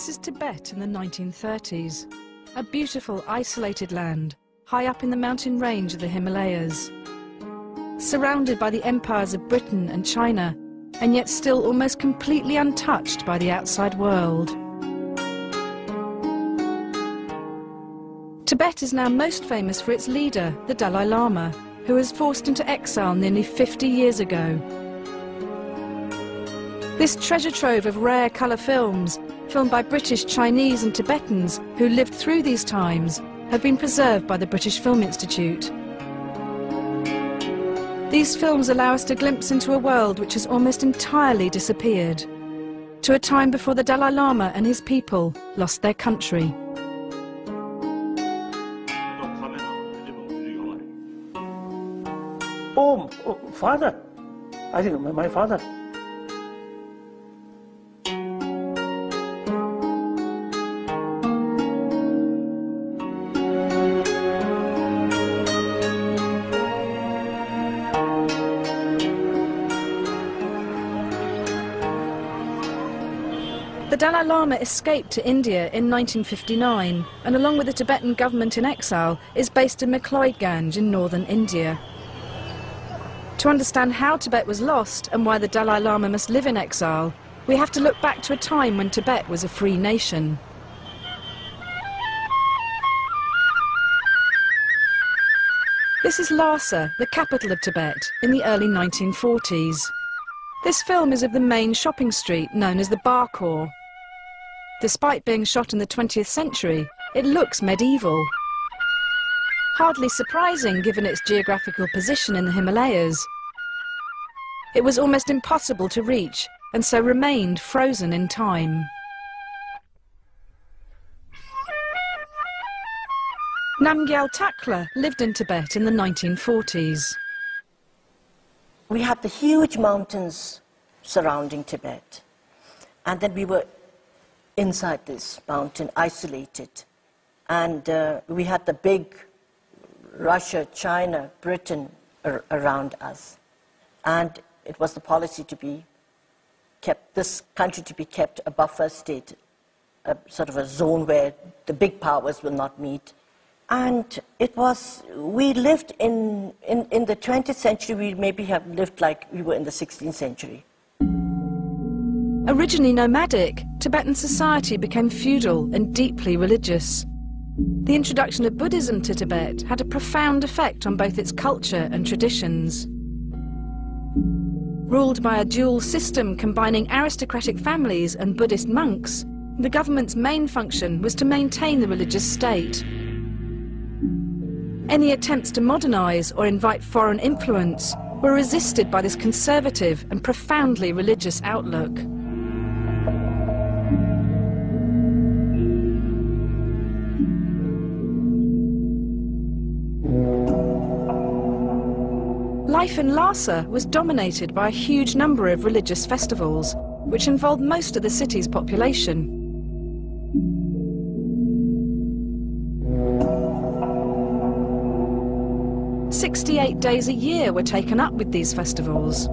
This is Tibet in the 1930s. A beautiful, isolated land, high up in the mountain range of the Himalayas. Surrounded by the empires of Britain and China, and yet still almost completely untouched by the outside world. Tibet is now most famous for its leader, the Dalai Lama, who was forced into exile nearly 50 years ago. This treasure trove of rare colour films, filmed by British, Chinese and Tibetans who lived through these times, have been preserved by the British Film Institute. These films allow us to glimpse into a world which has almost entirely disappeared, to a time before the Dalai Lama and his people lost their country. Oh, oh father. I think my father. Dalai Lama escaped to India in 1959 and along with the Tibetan government in exile is based in McLeodganj in northern India. To understand how Tibet was lost and why the Dalai Lama must live in exile, we have to look back to a time when Tibet was a free nation. This is Lhasa, the capital of Tibet, in the early 1940s. This film is of the main shopping street known as the Barkhor. Despite being shot in the 20th century, it looks medieval. Hardly surprising given its geographical position in the Himalayas. It was almost impossible to reach and so remained frozen in time. Namgyal Takla lived in Tibet in the 1940s. We had the huge mountains surrounding Tibet. And then we were inside this mountain, isolated. And uh, we had the big Russia, China, Britain ar around us. And it was the policy to be kept, this country to be kept a buffer state, a sort of a zone where the big powers will not meet. And it was, we lived in, in, in the 20th century, we maybe have lived like we were in the 16th century. Originally nomadic, Tibetan society became feudal and deeply religious. The introduction of Buddhism to Tibet had a profound effect on both its culture and traditions. Ruled by a dual system combining aristocratic families and Buddhist monks, the government's main function was to maintain the religious state. Any attempts to modernize or invite foreign influence were resisted by this conservative and profoundly religious outlook. Life in Lhasa was dominated by a huge number of religious festivals, which involved most of the city's population. Sixty-eight days a year were taken up with these festivals.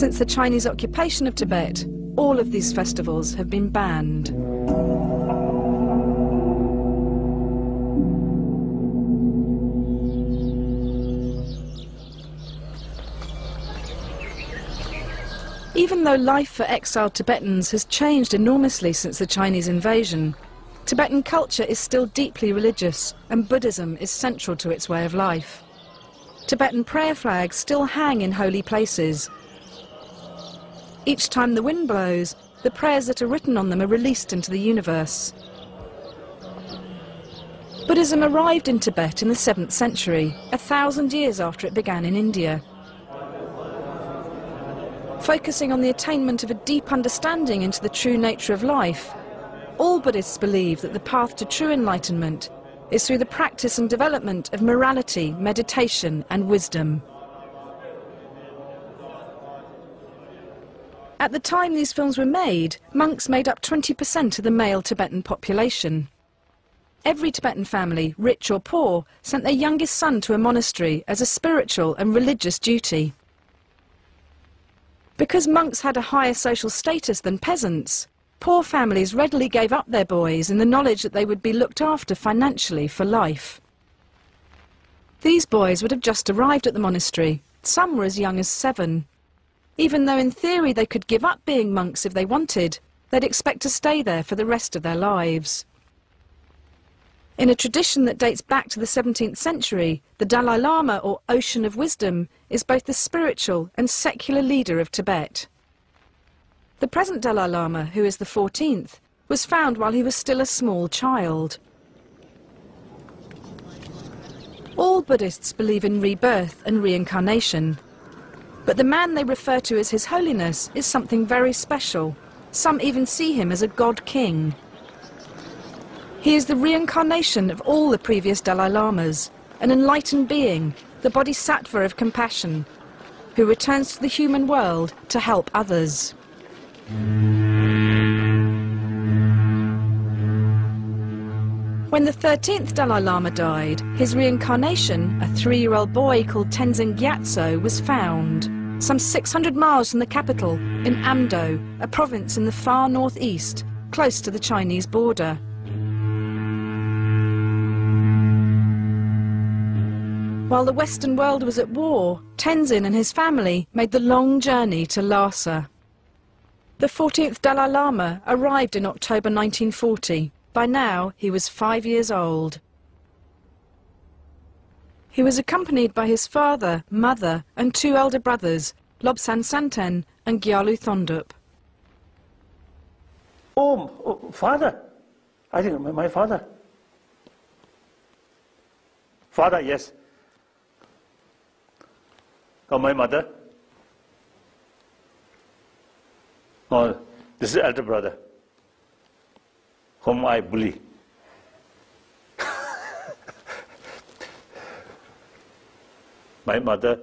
Since the Chinese occupation of Tibet, all of these festivals have been banned. Even though life for exiled Tibetans has changed enormously since the Chinese invasion, Tibetan culture is still deeply religious and Buddhism is central to its way of life. Tibetan prayer flags still hang in holy places. Each time the wind blows, the prayers that are written on them are released into the universe. Buddhism arrived in Tibet in the 7th century, a thousand years after it began in India focusing on the attainment of a deep understanding into the true nature of life. All Buddhists believe that the path to true enlightenment is through the practice and development of morality, meditation and wisdom. At the time these films were made, monks made up 20% of the male Tibetan population. Every Tibetan family, rich or poor, sent their youngest son to a monastery as a spiritual and religious duty. Because monks had a higher social status than peasants, poor families readily gave up their boys in the knowledge that they would be looked after financially for life. These boys would have just arrived at the monastery. Some were as young as seven. Even though in theory they could give up being monks if they wanted, they'd expect to stay there for the rest of their lives. In a tradition that dates back to the 17th century, the Dalai Lama, or Ocean of Wisdom, is both the spiritual and secular leader of Tibet. The present Dalai Lama, who is the 14th, was found while he was still a small child. All Buddhists believe in rebirth and reincarnation. But the man they refer to as His Holiness is something very special. Some even see him as a god king. He is the reincarnation of all the previous Dalai Lamas, an enlightened being, the bodhisattva of compassion, who returns to the human world to help others. When the 13th Dalai Lama died, his reincarnation, a three-year-old boy called Tenzin Gyatso, was found, some 600 miles from the capital, in Amdo, a province in the far northeast, close to the Chinese border. While the Western world was at war, Tenzin and his family made the long journey to Lhasa. The 14th Dalai Lama arrived in October 1940. By now, he was five years old. He was accompanied by his father, mother, and two elder brothers, Lobsang Samten and Gyalo Thondup. Oh, oh, father. I think my father. Father, yes. My mother. Oh, this is elder brother, whom I bully. my mother,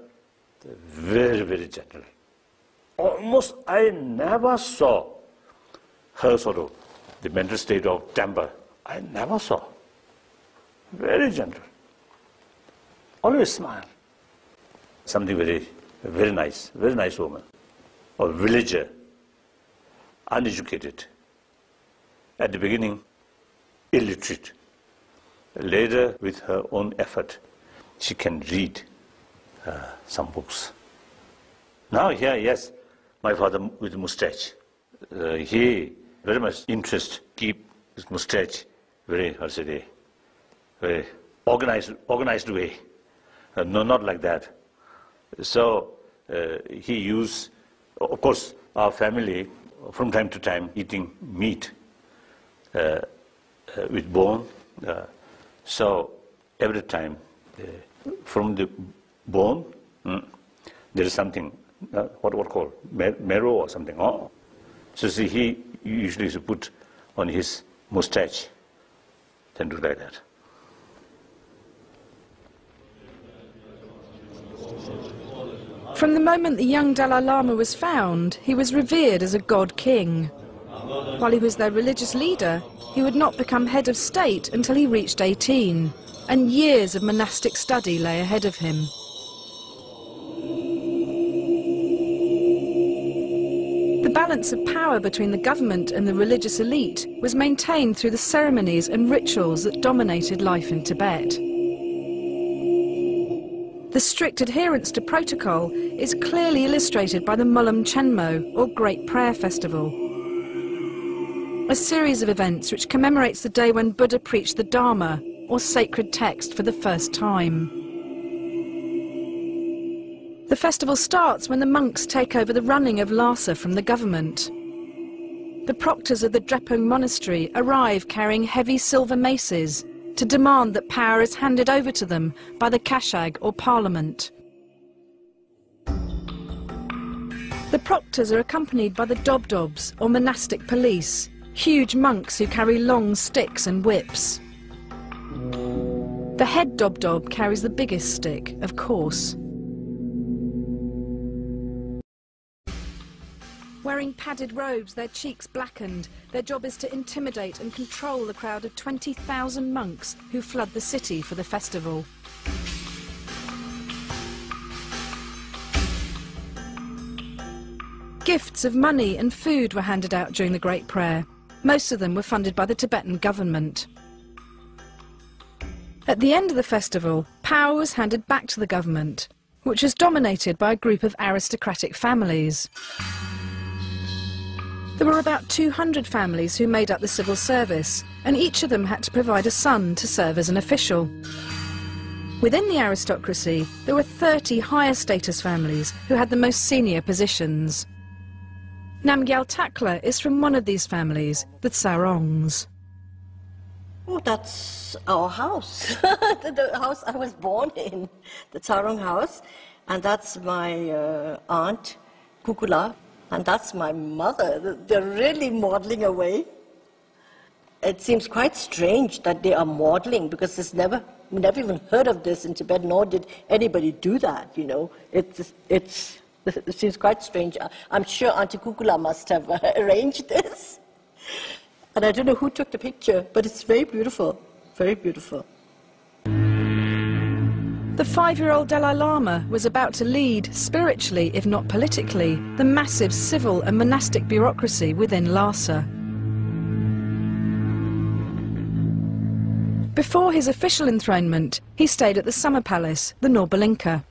very, very gentle. Almost I never saw her sort of the mental state of temper. I never saw. Very gentle. Always smile. something very very nice very nice woman or villager uneducated at the beginning illiterate. Later with her own effort she can read uh, some books. Now here yes my father with mustache. Uh, he very much interest keep his mustache very how say they very organized organized way. Uh, no not like that. So uh, he used, of course, our family from time to time eating meat uh, uh, with bone. So every time from the bone, mm, there is something, uh, what what called marrow or something. Oh. So see, he usually used to put on his mustache, then do like that. From the moment the young Dalai Lama was found, he was revered as a god king. While he was their religious leader, he would not become head of state until he reached 18, and years of monastic study lay ahead of him. The balance of power between the government and the religious elite was maintained through the ceremonies and rituals that dominated life in Tibet. The strict adherence to protocol is clearly illustrated by the Monlam Chenmo, or Great Prayer Festival, a series of events which commemorates the day when Buddha preached the Dharma, or sacred text, for the first time. The festival starts when the monks take over the running of Lhasa from the government. The proctors of the Drepung monastery arrive carrying heavy silver maces to demand that power is handed over to them by the Kashag or Parliament. The proctors are accompanied by the Dobdobs or monastic police, huge monks who carry long sticks and whips. The head Dobdob carries the biggest stick, of course. Wearing padded robes, their cheeks blackened, their job is to intimidate and control the crowd of 20,000 monks who flood the city for the festival. Gifts of money and food were handed out during the Great Prayer. Most of them were funded by the Tibetan government. At the end of the festival, power was handed back to the government, which was dominated by a group of aristocratic families. There were about 200 families who made up the civil service, and each of them had to provide a son to serve as an official. Within the aristocracy, there were 30 higher status families who had the most senior positions. Namgyal Takla is from one of these families, the Tsarongs. Oh, that's our house, the, house I was born in, the Tsarong house. And that's my uh, aunt, Kukula, and that's my mother. They're really modeling away. It seems quite strange that they are modeling because there's never, never even heard of this in Tibet, nor did anybody do that, you know. It's, it's, it seems quite strange. I'm sure Auntie Kukula must have arranged this. And I don't know who took the picture, but it's very beautiful, very beautiful. The five-year-old Dalai Lama was about to lead, spiritually if not politically, the massive civil and monastic bureaucracy within Lhasa. Before his official enthronement, he stayed at the summer palace, the Norbulingka.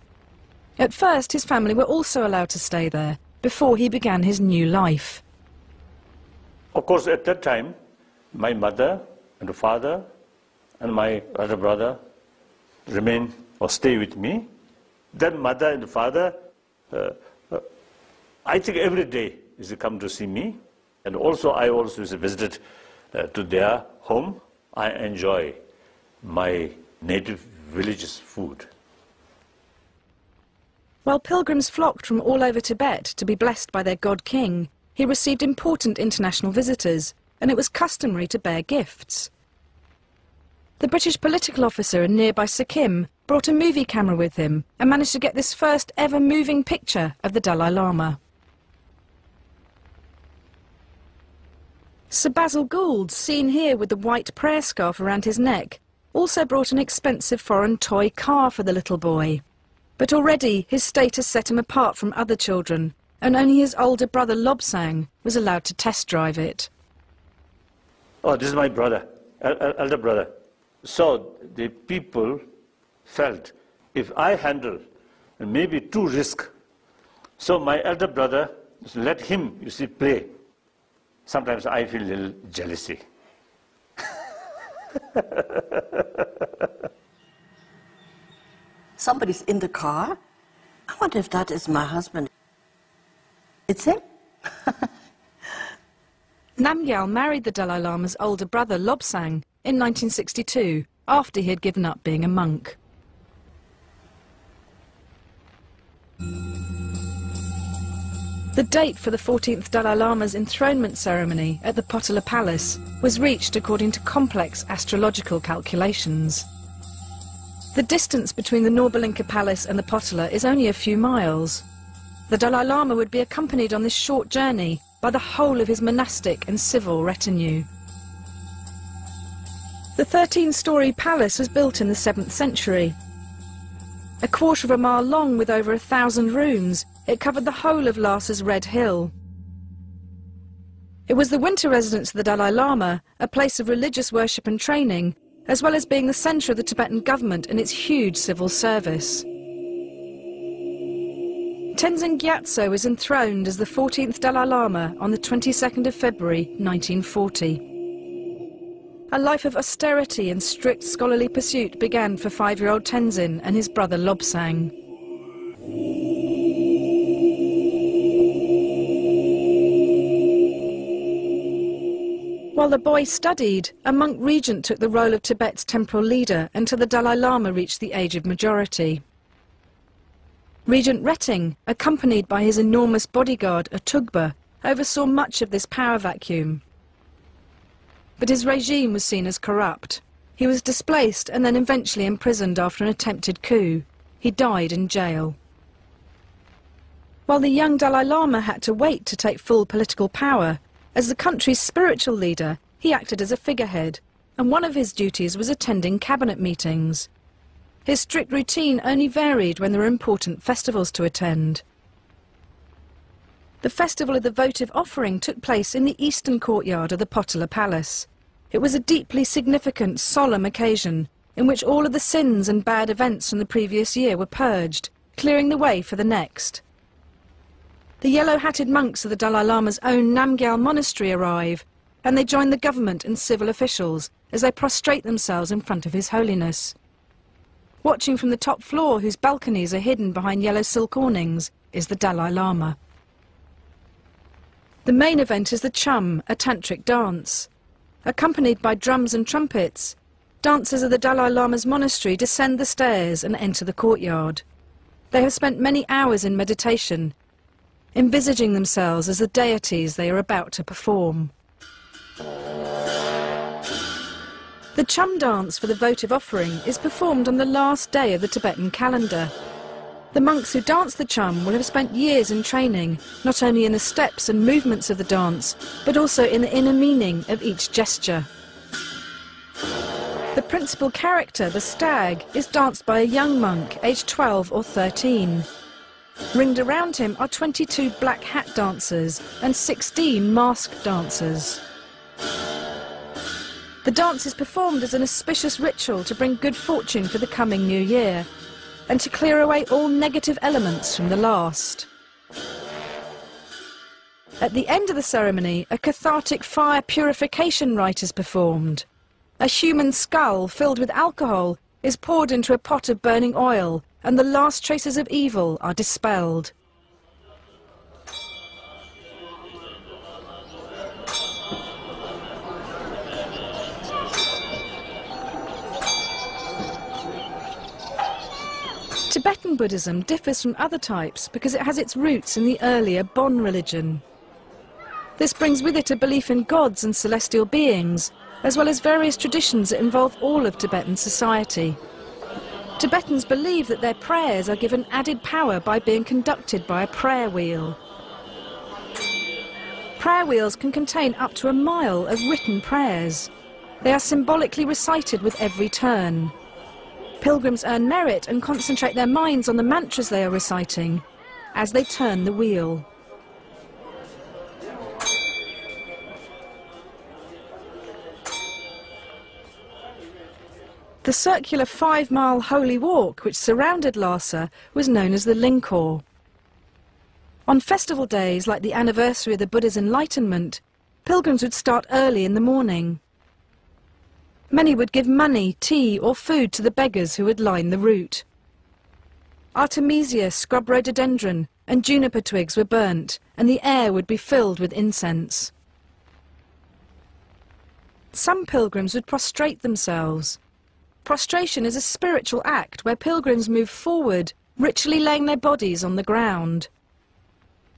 At first, his family were also allowed to stay there, before he began his new life. Of course, at that time, my mother and father and my other brother remained or stay with me. Then mother and father, uh, uh, I think every day is come to see me. And also I also visited uh, to their home. I enjoy my native village's food. While pilgrims flocked from all over Tibet to be blessed by their god king, he received important international visitors, and it was customary to bear gifts. The British political officer in nearby Sikkim brought a movie camera with him and managed to get this first ever moving picture of the Dalai Lama. Sir Basil Gould, seen here with the white prayer scarf around his neck, also brought an expensive foreign toy car for the little boy. But already his status set him apart from other children, and only his older brother Lobsang was allowed to test drive it. Oh, this is my brother, elder brother. So the people felt if I handle maybe too risk, so my elder brother let him, you see, play. Sometimes I feel a little jealousy. Somebody's in the car. I wonder if that is my husband. It's him. Namgyal married the Dalai Lama's older brother Lobsang in 1962, after he had given up being a monk. The date for the 14th Dalai Lama's enthronement ceremony at the Potala Palace was reached according to complex astrological calculations. The distance between the Norbulingka Palace and the Potala is only a few miles. The Dalai Lama would be accompanied on this short journey by the whole of his monastic and civil retinue. The 13-storey palace was built in the 7th century. A quarter of a mile long with over a thousand rooms, it covered the whole of Lhasa's Red Hill. It was the winter residence of the Dalai Lama, a place of religious worship and training, as well as being the centre of the Tibetan government and its huge civil service. Tenzin Gyatso was enthroned as the 14th Dalai Lama on the 22nd of February 1940. A life of austerity and strict scholarly pursuit began for five-year-old Tenzin and his brother Lobsang. While the boy studied, a monk regent took the role of Tibet's temporal leader until the Dalai Lama reached the age of majority. Regent Reting, accompanied by his enormous bodyguard, a Tugba, oversaw much of this power vacuum but his regime was seen as corrupt. He was displaced and then eventually imprisoned after an attempted coup. He died in jail. While the young Dalai Lama had to wait to take full political power, as the country's spiritual leader, he acted as a figurehead, and one of his duties was attending cabinet meetings. His strict routine only varied when there were important festivals to attend. The festival of the votive offering took place in the eastern courtyard of the Potala Palace. It was a deeply significant, solemn occasion in which all of the sins and bad events from the previous year were purged, clearing the way for the next. The yellow-hatted monks of the Dalai Lama's own Namgyal monastery arrive, and they join the government and civil officials as they prostrate themselves in front of His Holiness. Watching from the top floor, whose balconies are hidden behind yellow silk awnings, is the Dalai Lama. The main event is the Chum, a tantric dance. Accompanied by drums and trumpets, dancers of the Dalai Lama's monastery descend the stairs and enter the courtyard. They have spent many hours in meditation, envisaging themselves as the deities they are about to perform. The Chum dance for the votive offering is performed on the last day of the Tibetan calendar. The monks who dance the chum will have spent years in training, not only in the steps and movements of the dance, but also in the inner meaning of each gesture. The principal character, the stag, is danced by a young monk aged 12 or 13. Ringed around him are 22 black hat dancers and 16 masked dancers. The dance is performed as an auspicious ritual to bring good fortune for the coming new year and to clear away all negative elements from the last. At the end of the ceremony, a cathartic fire purification rite is performed. A human skull filled with alcohol is poured into a pot of burning oil and the last traces of evil are dispelled. Tibetan Buddhism differs from other types because it has its roots in the earlier Bon religion. This brings with it a belief in gods and celestial beings, as well as various traditions that involve all of Tibetan society. Tibetans believe that their prayers are given added power by being conducted by a prayer wheel. Prayer wheels can contain up to a mile of written prayers. They are symbolically recited with every turn. Pilgrims earn merit and concentrate their minds on the mantras they are reciting as they turn the wheel. The circular five-mile holy walk which surrounded Lhasa was known as the Lingkhor. On festival days like the anniversary of the Buddha's enlightenment, pilgrims would start early in the morning. Many would give money, tea or food to the beggars who would line the route. Artemisia, scrub rhododendron and juniper twigs were burnt and the air would be filled with incense. Some pilgrims would prostrate themselves. Prostration is a spiritual act where pilgrims move forward, ritually laying their bodies on the ground.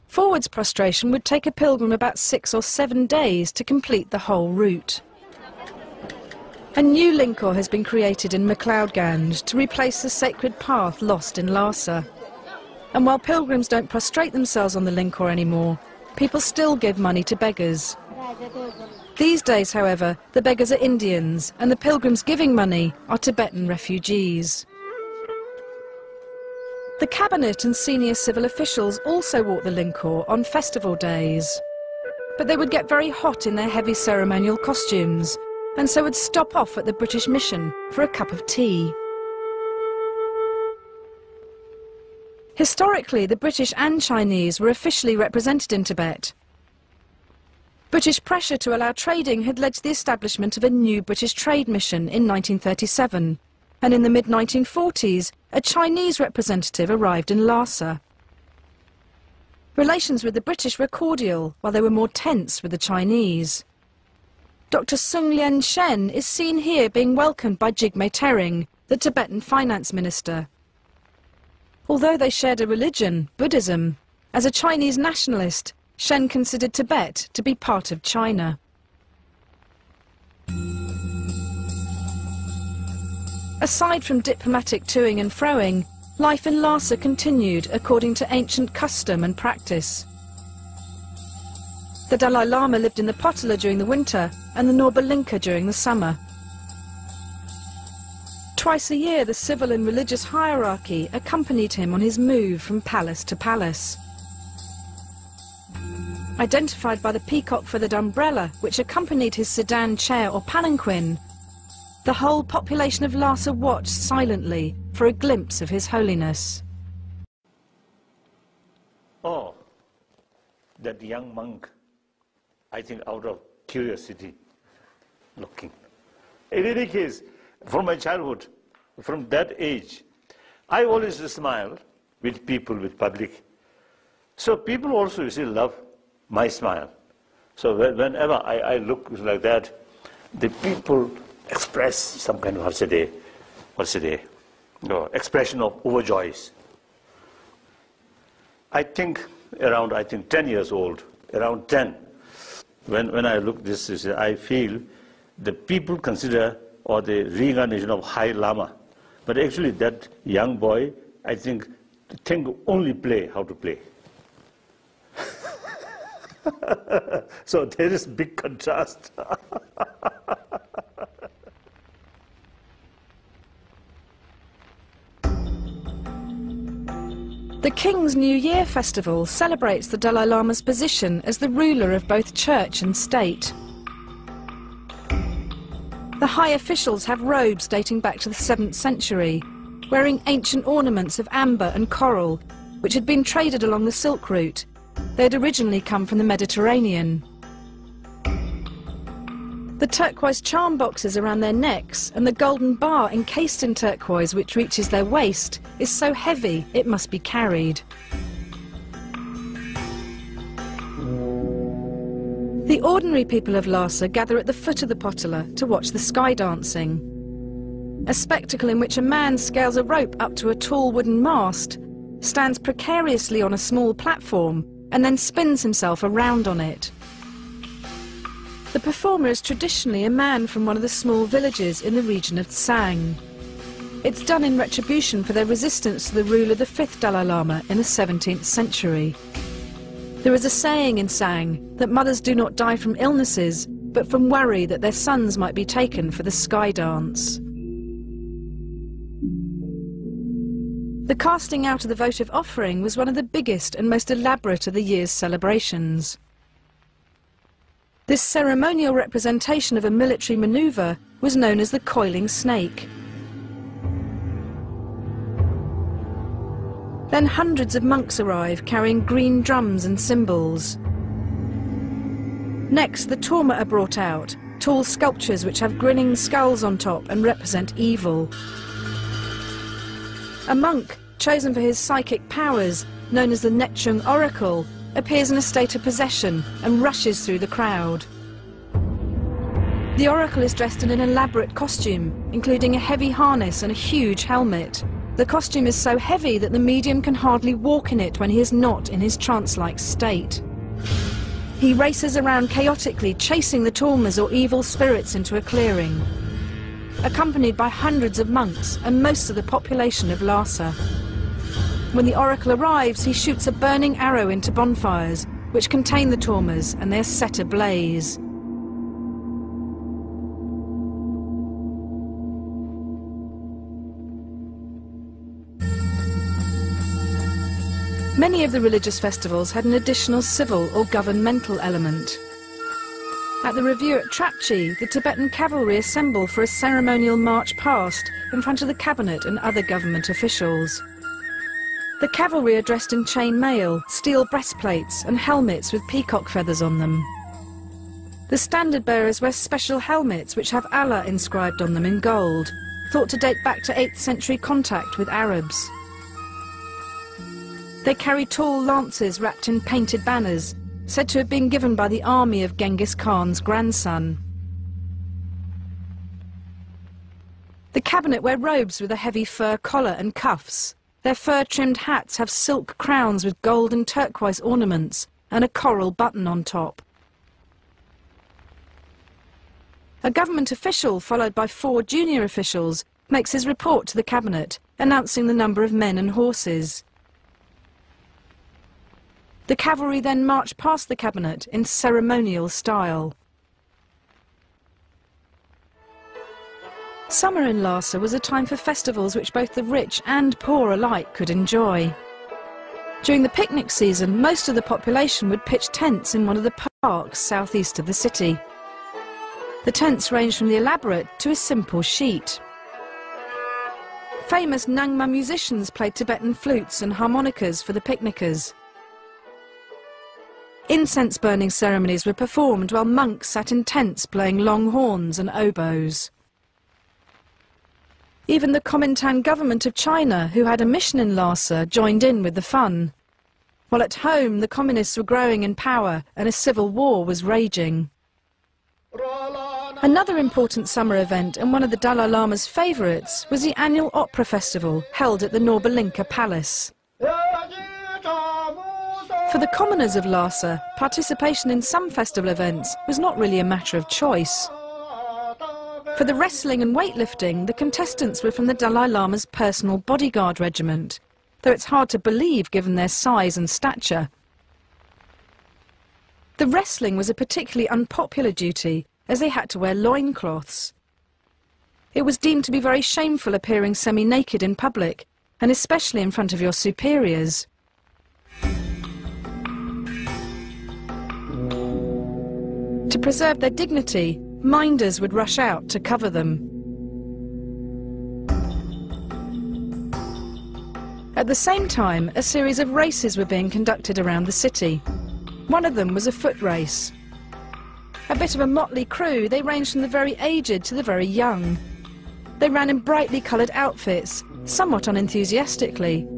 Forwards prostration would take a pilgrim about six or seven days to complete the whole route. A new Lingkhor has been created in McLeod to replace the sacred path lost in Lhasa. And while pilgrims don't prostrate themselves on the Lingkhor anymore, people still give money to beggars. These days, however, the beggars are Indians, and the pilgrims giving money are Tibetan refugees. The cabinet and senior civil officials also walk the Lingkhor on festival days. But they would get very hot in their heavy ceremonial costumes, and so would stop off at the British mission for a cup of tea. Historically, the British and Chinese were officially represented in Tibet. British pressure to allow trading had led to the establishment of a new British trade mission in 1937, and in the mid-1940s, a Chinese representative arrived in Lhasa. Relations with the British were cordial, while they were more tense with the Chinese. Dr. Sung Lien Shen is seen here being welcomed by Jigme Taring, the Tibetan finance minister. Although they shared a religion, Buddhism, as a Chinese nationalist, Shen considered Tibet to be part of China. Aside from diplomatic toing and froing, life in Lhasa continued according to ancient custom and practice. The Dalai Lama lived in the Potala during the winter and the Norbulingka during the summer. Twice a year, the civil and religious hierarchy accompanied him on his move from palace to palace. identified by the peacock-feathered umbrella which accompanied his sedan chair or palanquin, the whole population of Lhasa watched silently for a glimpse of His Holiness. Oh, that young monk, I think out of curiosity, looking. In any case, from my childhood, from that age, I always smile with people, with public. So people also, you see, love my smile. So whenever I, I look like that, the people express some kind of, what's day, what's day, no, expression of overjoys. I think around, I think 10 years old, around 10, when, when I look this, I feel the people consider, or the reincarnation of High Lama, but actually that young boy, I think, think only play how to play. so there is big contrast. The King's New Year festival celebrates the Dalai Lama's position as the ruler of both church and state. The high officials have robes dating back to the 7th century, wearing ancient ornaments of amber and coral, which had been traded along the Silk Route. They had originally come from the Mediterranean. The turquoise charm boxes around their necks and the golden bar encased in turquoise which reaches their waist is so heavy it must be carried. The ordinary people of Lhasa gather at the foot of the potala to watch the sky dancing. A spectacle in which a man scales a rope up to a tall wooden mast, stands precariously on a small platform and then spins himself around on it. The performer is traditionally a man from one of the small villages in the region of Tsang. It's done in retribution for their resistance to the rule of the fifth Dalai Lama in the 17th century. There is a saying in Tsang that mothers do not die from illnesses, but from worry that their sons might be taken for the sky dance. The casting out of the votive offering was one of the biggest and most elaborate of the year's celebrations. This ceremonial representation of a military manoeuvre was known as the coiling snake. Then hundreds of monks arrive carrying green drums and cymbals. Next, the torma are brought out, tall sculptures which have grinning skulls on top and represent evil. A monk, chosen for his psychic powers, known as the Nechung Oracle, appears in a state of possession and rushes through the crowd. The oracle is dressed in an elaborate costume, including a heavy harness and a huge helmet. The costume is so heavy that the medium can hardly walk in it when he is not in his trance-like state. He races around chaotically, chasing the tormas or evil spirits into a clearing, accompanied by hundreds of monks and most of the population of Lhasa. When the oracle arrives, he shoots a burning arrow into bonfires, which contain the tormas, and they are set ablaze. Many of the religious festivals had an additional civil or governmental element. At the review at Trapchi, the Tibetan cavalry assemble for a ceremonial march past in front of the cabinet and other government officials. The cavalry are dressed in chain mail, steel breastplates and helmets with peacock feathers on them. The standard bearers wear special helmets which have Allah inscribed on them in gold, thought to date back to 8th century contact with Arabs. They carry tall lances wrapped in painted banners, said to have been given by the army of Genghis Khan's grandson. The cabinet wear robes with a heavy fur collar and cuffs, their fur-trimmed hats have silk crowns with gold and turquoise ornaments and a coral button on top. A government official, followed by four junior officials, makes his report to the cabinet, announcing the number of men and horses. The cavalry then march past the cabinet in ceremonial style. Summer in Lhasa was a time for festivals which both the rich and poor alike could enjoy. During the picnic season, most of the population would pitch tents in one of the parks southeast of the city. The tents range from the elaborate to a simple sheet. Famous Nangma musicians played Tibetan flutes and harmonicas for the picnickers. Incense burning ceremonies were performed while monks sat in tents playing long horns and oboes. Even the Kuomintang government of China, who had a mission in Lhasa, joined in with the fun. While at home, the communists were growing in power and a civil war was raging. Another important summer event and one of the Dalai Lama's favourites was the annual opera festival held at the Norbulingka Palace. For the commoners of Lhasa, participation in some festival events was not really a matter of choice. For the wrestling and weightlifting, the contestants were from the Dalai Lama's personal bodyguard regiment, though it's hard to believe given their size and stature. The wrestling was a particularly unpopular duty, as they had to wear loincloths. It was deemed to be very shameful appearing semi-naked in public, and especially in front of your superiors. To preserve their dignity, minders would rush out to cover them. At the same time, a series of races were being conducted around the city. One of them was a foot race. A bit of a motley crew, they ranged from the very aged to the very young. They ran in brightly coloured outfits, somewhat unenthusiastically.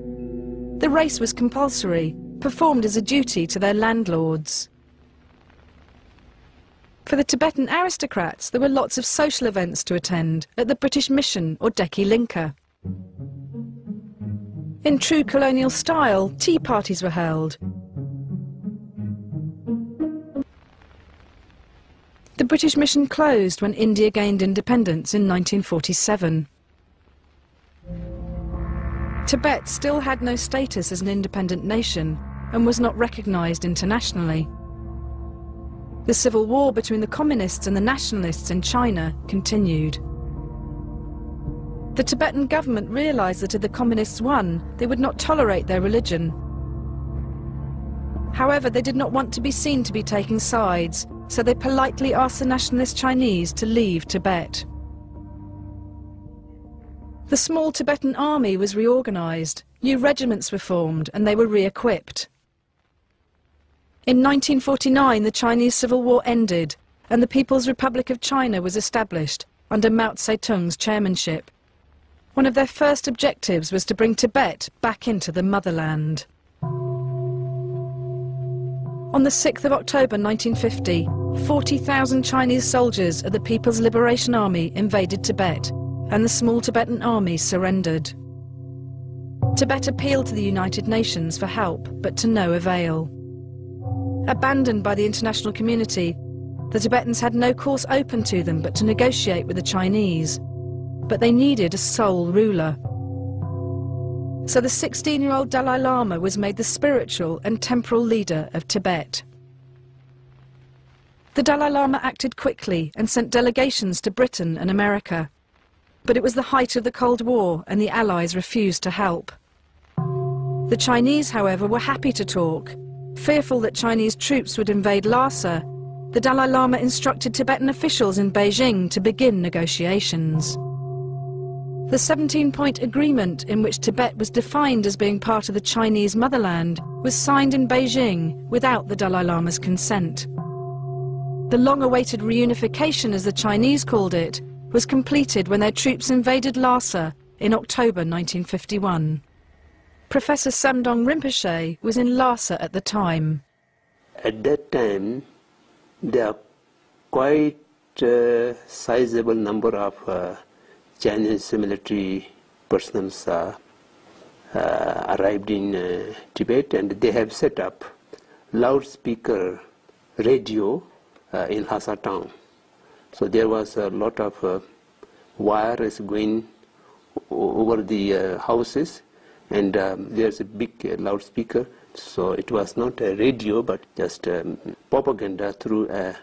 The race was compulsory, performed as a duty to their landlords. For the Tibetan aristocrats, there were lots of social events to attend at the British Mission or Deki Linka. In true colonial style, tea parties were held. The British Mission closed when India gained independence in 1947. Tibet still had no status as an independent nation and was not recognised internationally. The civil war between the communists and the nationalists in China continued. The Tibetan government realised that if the communists won, they would not tolerate their religion. However, they did not want to be seen to be taking sides, so they politely asked the nationalist Chinese to leave Tibet. The small Tibetan army was reorganised, new regiments were formed and they were re-equipped. In 1949, the Chinese Civil War ended and the People's Republic of China was established under Mao Zedong's chairmanship. One of their first objectives was to bring Tibet back into the motherland. On the 6th of October 1950, 40,000 Chinese soldiers of the People's Liberation Army invaded Tibet and the small Tibetan army surrendered. Tibet appealed to the United Nations for help, but to no avail. Abandoned by the international community, the Tibetans had no course open to them but to negotiate with the Chinese. But they needed a sole ruler. So the 16-year-old Dalai Lama was made the spiritual and temporal leader of Tibet. The Dalai Lama acted quickly and sent delegations to Britain and America. But it was the height of the Cold War and the Allies refused to help. The Chinese, however, were happy to talk Fearful that Chinese troops would invade Lhasa, the Dalai Lama instructed Tibetan officials in Beijing to begin negotiations. The 17-point agreement in which Tibet was defined as being part of the Chinese motherland was signed in Beijing without the Dalai Lama's consent. The long-awaited reunification, as the Chinese called it, was completed when their troops invaded Lhasa in October 1951. Professor Samdhong Rinpoche was in Lhasa at the time. At that time, there are quite a sizable number of uh, Chinese military personnel uh, uh, arrived in uh, Tibet and they have set up loudspeaker radio uh, in Lhasa town. So there was a lot of uh, wires going over the houses and um, there's a big uh, loudspeaker so it was not a radio but just um, propaganda through a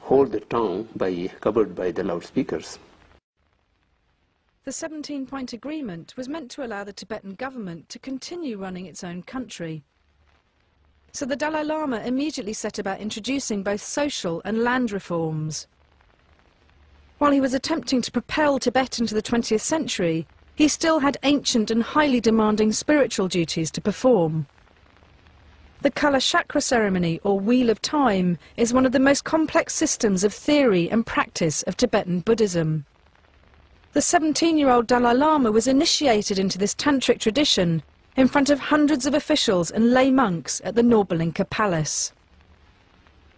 whole the town by covered by the loudspeakers The 17 point agreement was meant to allow the Tibetan government to continue running its own country. So the Dalai Lama immediately set about introducing both social and land reforms. While he was attempting to propel Tibet into the 20th century, he still had ancient and highly demanding spiritual duties to perform. The Kala Chakra ceremony, or Wheel of Time, is one of the most complex systems of theory and practice of Tibetan Buddhism. The 17-year-old Dalai Lama was initiated into this tantric tradition in front of hundreds of officials and lay monks at the Norbulingka Palace.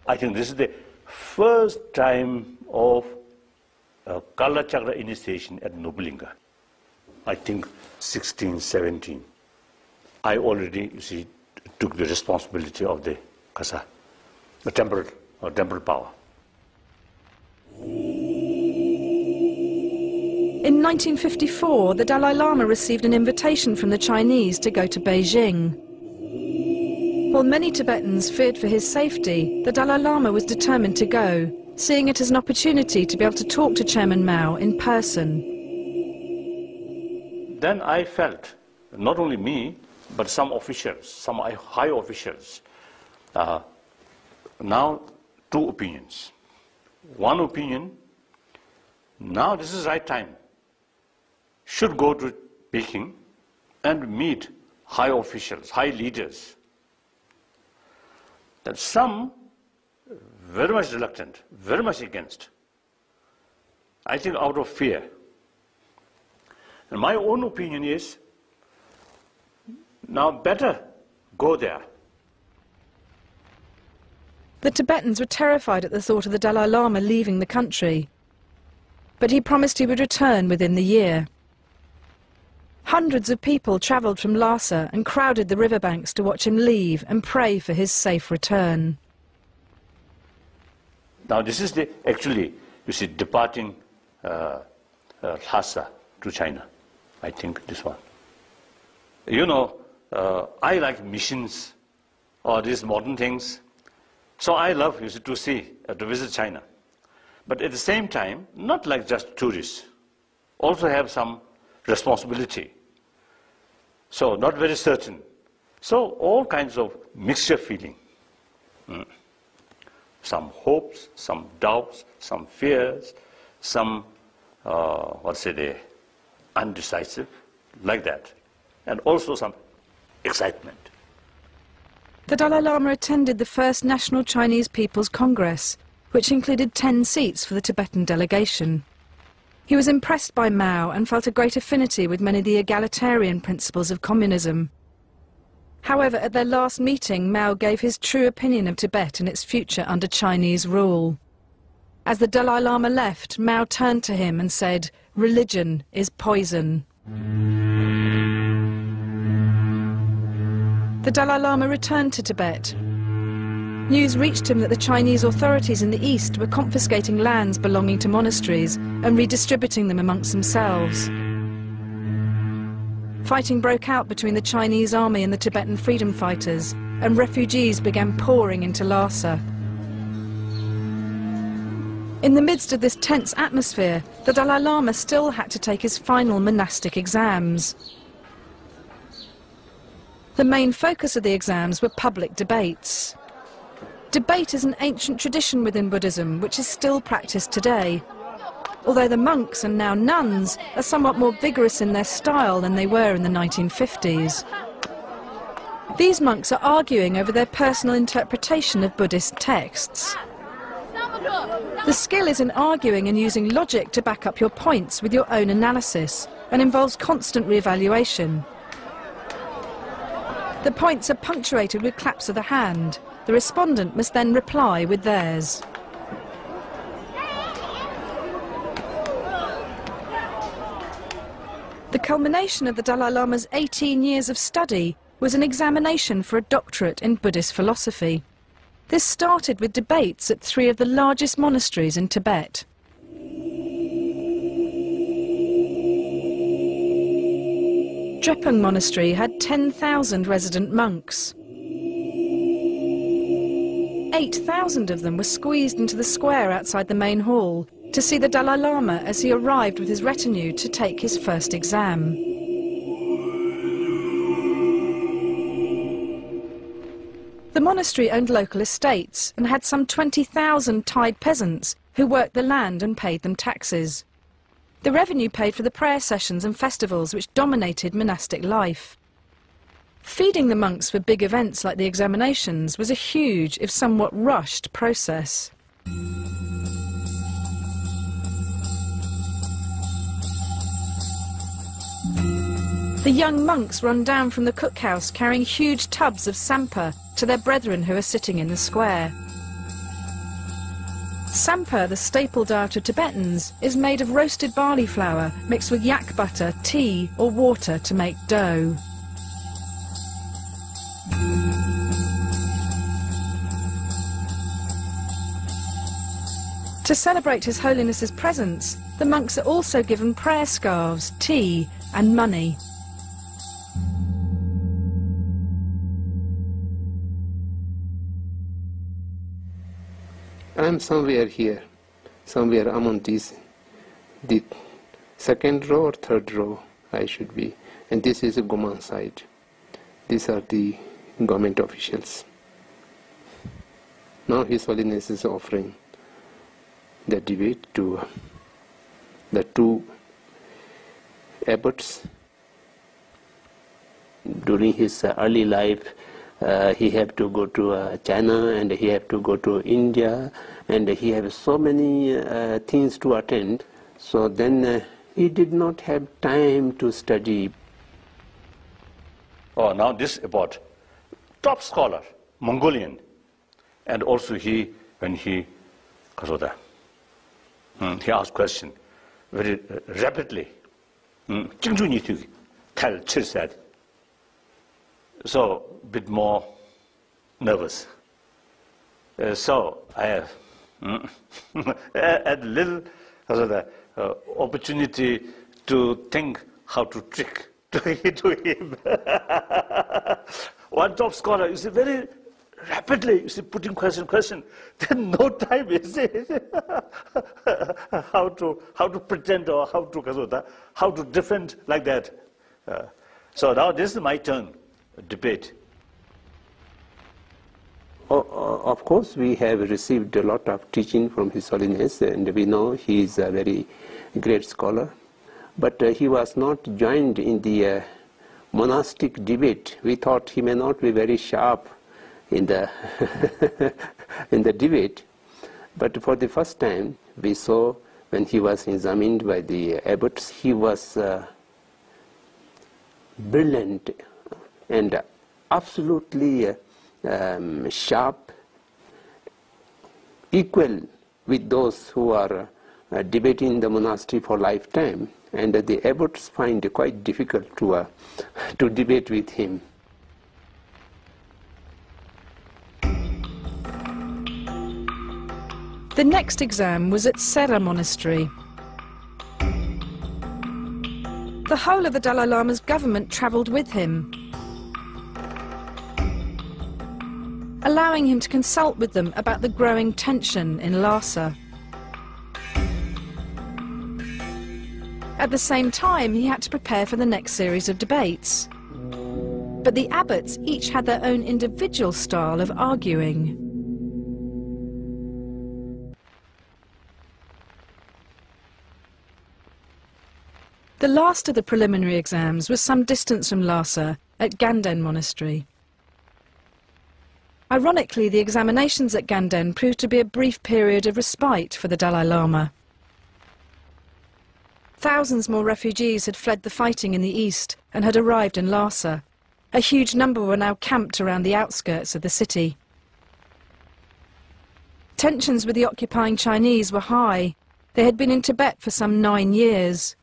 I think this is the first time of uh, Kala Chakra initiation at Norbulingka. I think 16, 17. I already, you see, took the responsibility of the kasa, the temporal, uh, or temple power. In 1954, the Dalai Lama received an invitation from the Chinese to go to Beijing. While many Tibetans feared for his safety, the Dalai Lama was determined to go, seeing it as an opportunity to be able to talk to Chairman Mao in person. Then I felt, not only me, but some officials, some high officials, uh, now two opinions. One opinion, now this is right time, should go to Peking and meet high officials, high leaders. That some very much reluctant, very much against. I think out of fear. And my own opinion is now better go there. The Tibetans were terrified at the thought of the Dalai Lama leaving the country. But he promised he would return within the year. Hundreds of people travelled from Lhasa and crowded the riverbanks to watch him leave and pray for his safe return. Now this is the, actually, you see, departing uh, uh, Lhasa to China. I think this one. You know, uh, I like missions or these modern things. So I love to see, uh, to visit China. But at the same time, not like just tourists, also have some responsibility. So not very certain. So all kinds of mixture feeling. Mm. Some hopes, some doubts, some fears, some, uh, what's say, undecisive, like that. And also some excitement. The Dalai Lama attended the first National Chinese People's Congress, which included 10 seats for the Tibetan delegation. He was impressed by Mao and felt a great affinity with many of the egalitarian principles of communism. However, at their last meeting, Mao gave his true opinion of Tibet and its future under Chinese rule. As the Dalai Lama left, Mao turned to him and said, religion is poison. The Dalai Lama returned to Tibet. News reached him that the Chinese authorities in the east were confiscating lands belonging to monasteries and redistributing them amongst themselves. Fighting broke out between the Chinese army and the Tibetan freedom fighters, and refugees began pouring into Lhasa. In the midst of this tense atmosphere, the Dalai Lama still had to take his final monastic exams. The main focus of the exams were public debates. Debate is an ancient tradition within Buddhism which is still practiced today. Although the monks and now nuns are somewhat more vigorous in their style than they were in the 1950s. These monks are arguing over their personal interpretation of Buddhist texts. The skill is in arguing and using logic to back up your points with your own analysis and involves constant re-evaluation. The points are punctuated with claps of the hand. The respondent must then reply with theirs. The culmination of the Dalai Lama's 18 years of study was an examination for a doctorate in Buddhist philosophy. This started with debates at three of the largest monasteries in Tibet. Drepung Monastery had 10,000 resident monks. 8,000 of them were squeezed into the square outside the main hall, to see the Dalai Lama as he arrived with his retinue to take his first exam. The monastery owned local estates and had some 20,000 tied peasants who worked the land and paid them taxes. The revenue paid for the prayer sessions and festivals which dominated monastic life. Feeding the monks for big events like the examinations was a huge, if somewhat rushed, process. The young monks run down from the cookhouse carrying huge tubs of tsampa to their brethren who are sitting in the square. Tsampa, the staple diet of Tibetans, is made of roasted barley flour mixed with yak butter, tea or water to make dough. To celebrate His Holiness's presence, the monks are also given prayer scarves, tea and money. I am somewhere here, somewhere among these, the second row or third row I should be. And this is a Gomang side. These are the government officials. Now His Holiness is offering the debate to the two abbots during his early life uh, he had to go to uh, China and he had to go to India and he have so many uh, things to attend. So then uh, he did not have time to study. Oh now this about top scholar mongolian. And also he when he kasoda hmm, he asked question very uh, rapidly. Hmm, Jingzhu ni tu tal chir said. So bit more nervous. Uh, so i have had little uh, uh, opportunity to think how to trick to, him. One top scholar, you see, very rapidly, you see, putting question, question. Then no time, you see, how to how to pretend or how to how to defend like that. Uh, so now this is my turn debate? Of course, we have received a lot of teaching from His Holiness, and we know he is a very great scholar. But uh, he was not joined in the uh, monastic debate. We thought he may not be very sharp in the in the debate. But for the first time, we saw when he was examined by the abbots, he was uh, brilliant and absolutely uh, um, sharp, equal with those who are uh, debating the monastery for lifetime. And the abbots find it quite difficult to, uh, to debate with him. The next exam was at Sera Monastery. The whole of the Dalai Lama's government travelled with him, allowing him to consult with them about the growing tension in Lhasa. At the same time, he had to prepare for the next series of debates. But the abbots each had their own individual style of arguing. The last of the preliminary exams was some distance from Lhasa, at Ganden Monastery. Ironically, the examinations at Ganden proved to be a brief period of respite for the Dalai Lama. Thousands more refugees had fled the fighting in the east and had arrived in Lhasa. A huge number were now camped around the outskirts of the city. Tensions with the occupying Chinese were high. They had been in Tibet for some nine years.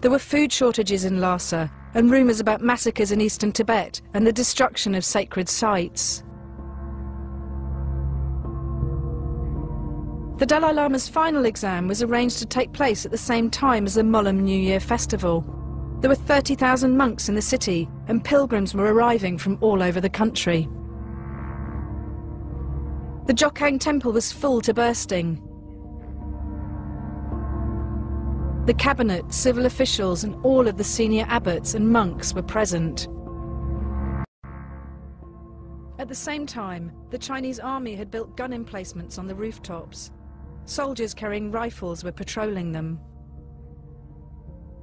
There were food shortages in Lhasa, and rumours about massacres in eastern Tibet and the destruction of sacred sites. The Dalai Lama's final exam was arranged to take place at the same time as the Monlam New Year festival. There were 30,000 monks in the city and pilgrims were arriving from all over the country. The Jokhang temple was full to bursting. The cabinet, civil officials and all of the senior abbots and monks were present. At the same time, the Chinese army had built gun emplacements on the rooftops. Soldiers carrying rifles were patrolling them.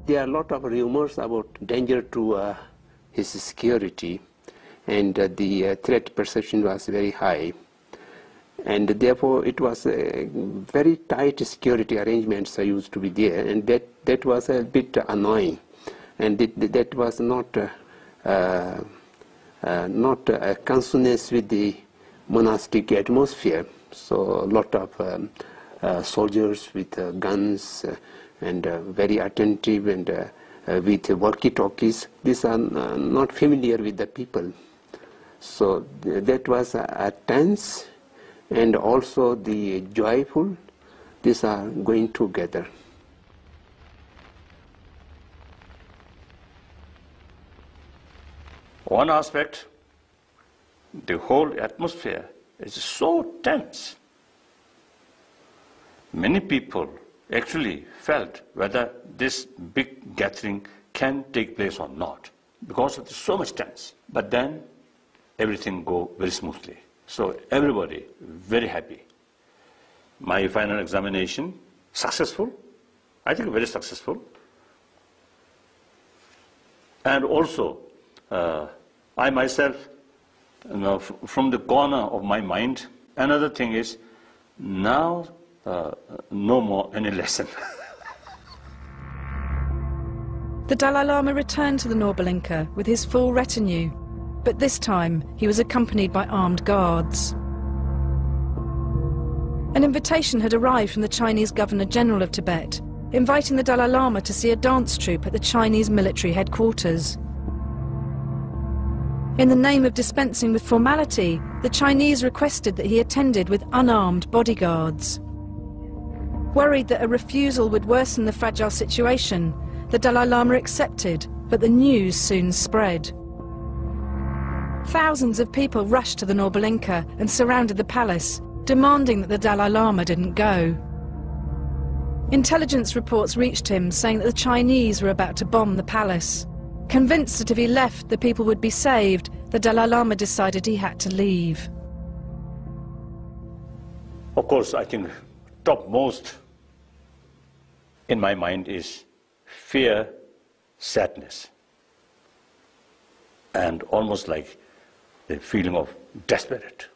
There are a lot of rumors about danger to uh, his security, and uh, the uh, threat perception was very high. And therefore, it was very tight security arrangements used to be there, and that, that was a bit annoying. And it, that was not uh, uh, not a consonance with the monastic atmosphere. So a lot of um, uh, soldiers with uh, guns and very attentive and with walkie-talkies. These are not familiar with the people. So that was a tense and also the joyful. These are going together. One aspect, the whole atmosphere is so tense. Many people actually felt whether this big gathering can take place or not because is so much tense. But then everything go very smoothly. So everybody very happy. My final examination successful. I think very successful. And also uh, I myself, you know, from the corner of my mind, another thing is now uh, no more any lesson. the Dalai Lama returned to the Norbulingka with his full retinue, but this time he was accompanied by armed guards. An invitation had arrived from the Chinese Governor General of Tibet, inviting the Dalai Lama to see a dance troupe at the Chinese military headquarters. In the name of dispensing with formality, the Chinese requested that he attended with unarmed bodyguards. Worried that a refusal would worsen the fragile situation, the Dalai Lama accepted, but the news soon spread. Thousands of people rushed to the Norbulingka and surrounded the palace, demanding that the Dalai Lama didn't go. Intelligence reports reached him saying that the Chinese were about to bomb the palace. Convinced that if he left, the people would be saved, the Dalai Lama decided he had to leave. Of course, I think topmost in my mind is fear, sadness, and almost like the feeling of desperate.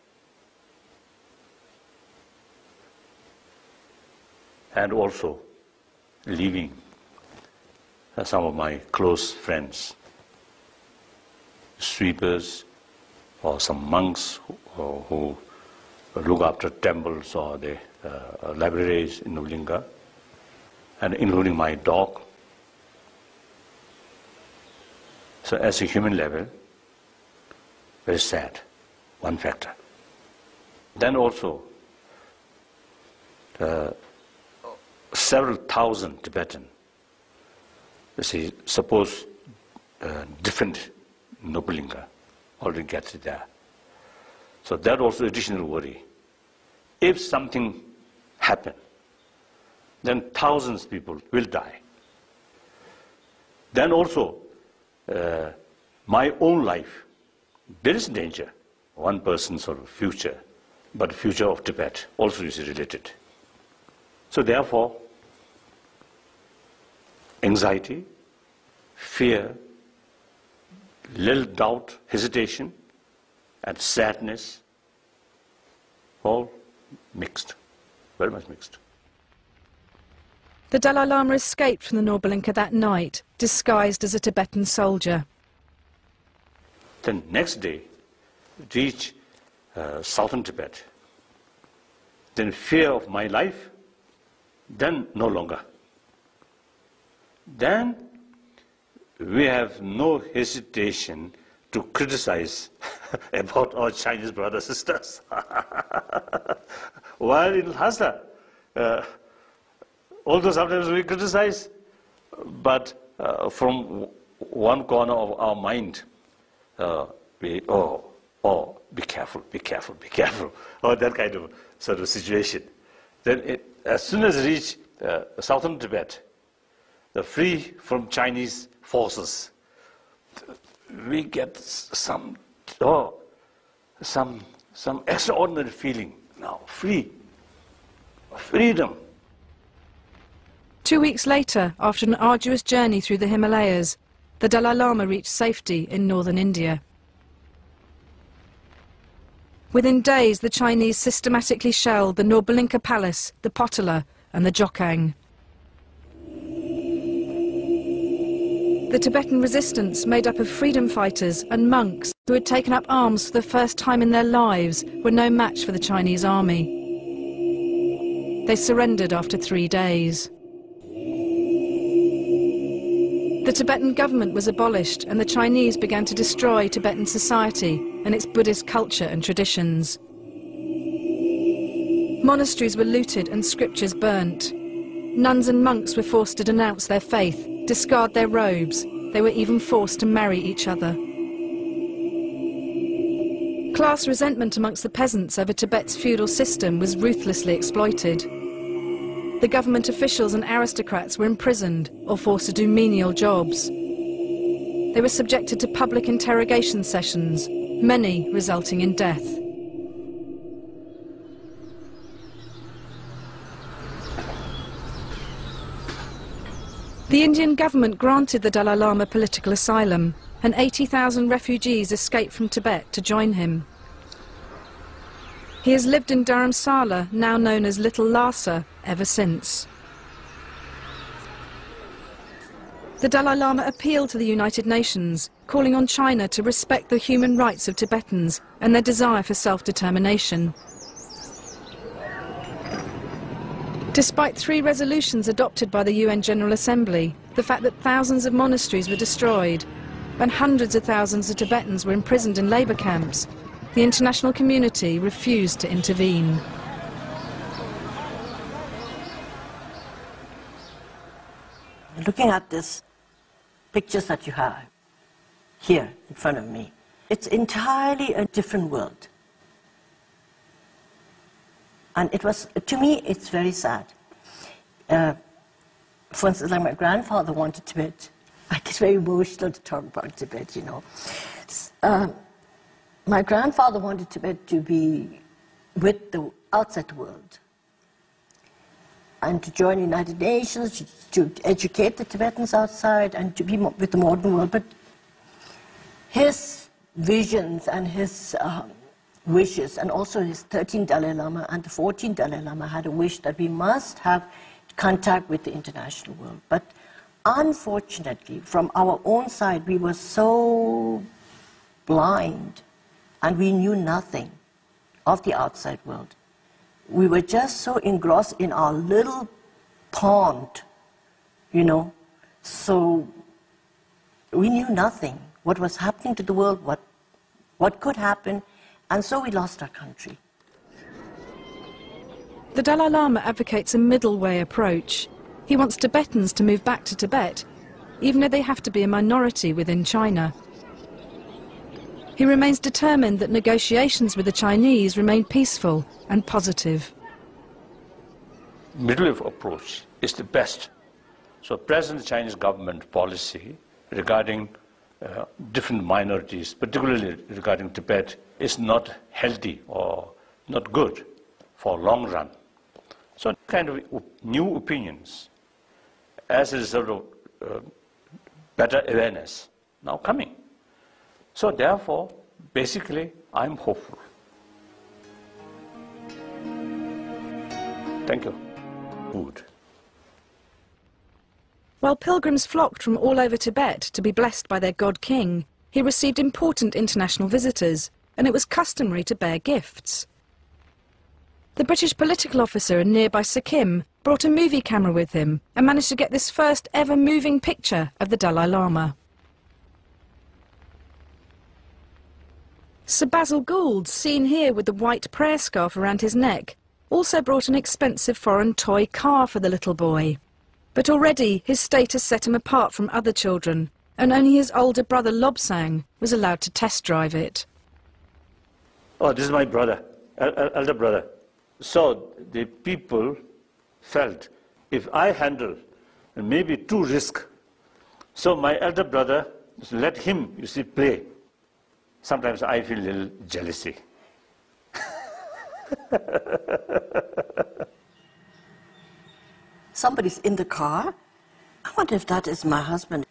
And also leaving uh, some of my close friends, sweepers, or some monks who, who look after temples or the uh, libraries in Norbulingka, and including my dog. So as a human level, very sad, one factor. Then also, uh, several thousand Tibetan you see, suppose uh, different Norbulingka already gets there. So that also additional worry. If something happen, then thousands of people will die. Then also, uh, my own life, there is danger. One person's sort of future, but future of Tibet also is related. So therefore, anxiety, fear, little doubt, hesitation, and sadness, all mixed, very much mixed. The Dalai Lama escaped from the Norbulingka that night, disguised as a Tibetan soldier. The next day, reach uh, southern Tibet. Then fear of my life, then no longer then we have no hesitation to criticize about our Chinese brothers sisters. While in Lhasa, uh, although sometimes we criticize, but uh, from one corner of our mind, uh, we, oh, oh, be careful, be careful, be careful, or that kind of sort of situation. Then it, as soon as it reach uh, southern Tibet, the free from Chinese forces, we get some, oh, some, some extraordinary feeling now, free, freedom. Two weeks later, after an arduous journey through the Himalayas, the Dalai Lama reached safety in northern India. Within days, the Chinese systematically shelled the Norbulingka Palace, the Potala and the Jokhang. The Tibetan resistance, made up of freedom fighters and monks who had taken up arms for the first time in their lives, were no match for the Chinese army. They surrendered after three days. The Tibetan government was abolished and the Chinese began to destroy Tibetan society and its Buddhist culture and traditions. Monasteries were looted and scriptures burnt. Nuns and monks were forced to denounce their faith, discard their robes. They were even forced to marry each other. Class resentment amongst the peasants over Tibet's feudal system was ruthlessly exploited the government officials and aristocrats were imprisoned or forced to do menial jobs. They were subjected to public interrogation sessions, many resulting in death. The Indian government granted the Dalai Lama political asylum, and 80,000 refugees escaped from Tibet to join him. He has lived in Dharamsala, now known as Little Lhasa, ever since. The Dalai Lama appealed to the United Nations, calling on China to respect the human rights of Tibetans and their desire for self-determination. Despite three resolutions adopted by the UN General Assembly, the fact that thousands of monasteries were destroyed and hundreds of thousands of Tibetans were imprisoned in labour camps the international community refused to intervene. Looking at this pictures that you have here in front of me, it's entirely a different world. And it was, to me, it's very sad. Uh, for instance, like my grandfather wanted Tibet. I get very emotional to talk about Tibet, you know. Uh, my grandfather wanted Tibet to be with the outside world and to join the United Nations, to, to educate the Tibetans outside and to be with the modern world. But his visions and his um, wishes, and also his 13th Dalai Lama and the 14th Dalai Lama had a wish that we must have contact with the international world. But unfortunately, from our own side, we were so blind and we knew nothing of the outside world. We were just so engrossed in our little pond, you know, so we knew nothing what was happening to the world, what, what could happen, and so we lost our country. The Dalai Lama advocates a middle way approach. He wants Tibetans to move back to Tibet, even though they have to be a minority within China. He remains determined that negotiations with the Chinese remain peaceful and positive. Middle approach is the best. So present Chinese government policy regarding uh, different minorities, particularly regarding Tibet, is not healthy or not good for long run. So kind of new opinions as a result of uh, better awareness now coming. So therefore, basically, I'm hopeful. Thank you. Good. While pilgrims flocked from all over Tibet to be blessed by their god king, he received important international visitors, and it was customary to bear gifts. The British political officer in nearby Sikkim brought a movie camera with him and managed to get this first ever moving picture of the Dalai Lama. Sir Basil Gould, seen here with the white prayer scarf around his neck, also brought an expensive foreign toy car for the little boy. But already his status set him apart from other children, and only his older brother Lobsang was allowed to test drive it. Oh, this is my brother, elder brother. So the people felt if I handle maybe too risk, so my elder brother, let him, you see, play. Sometimes I feel a little jealousy. Somebody's in the car. I wonder if that is my husband.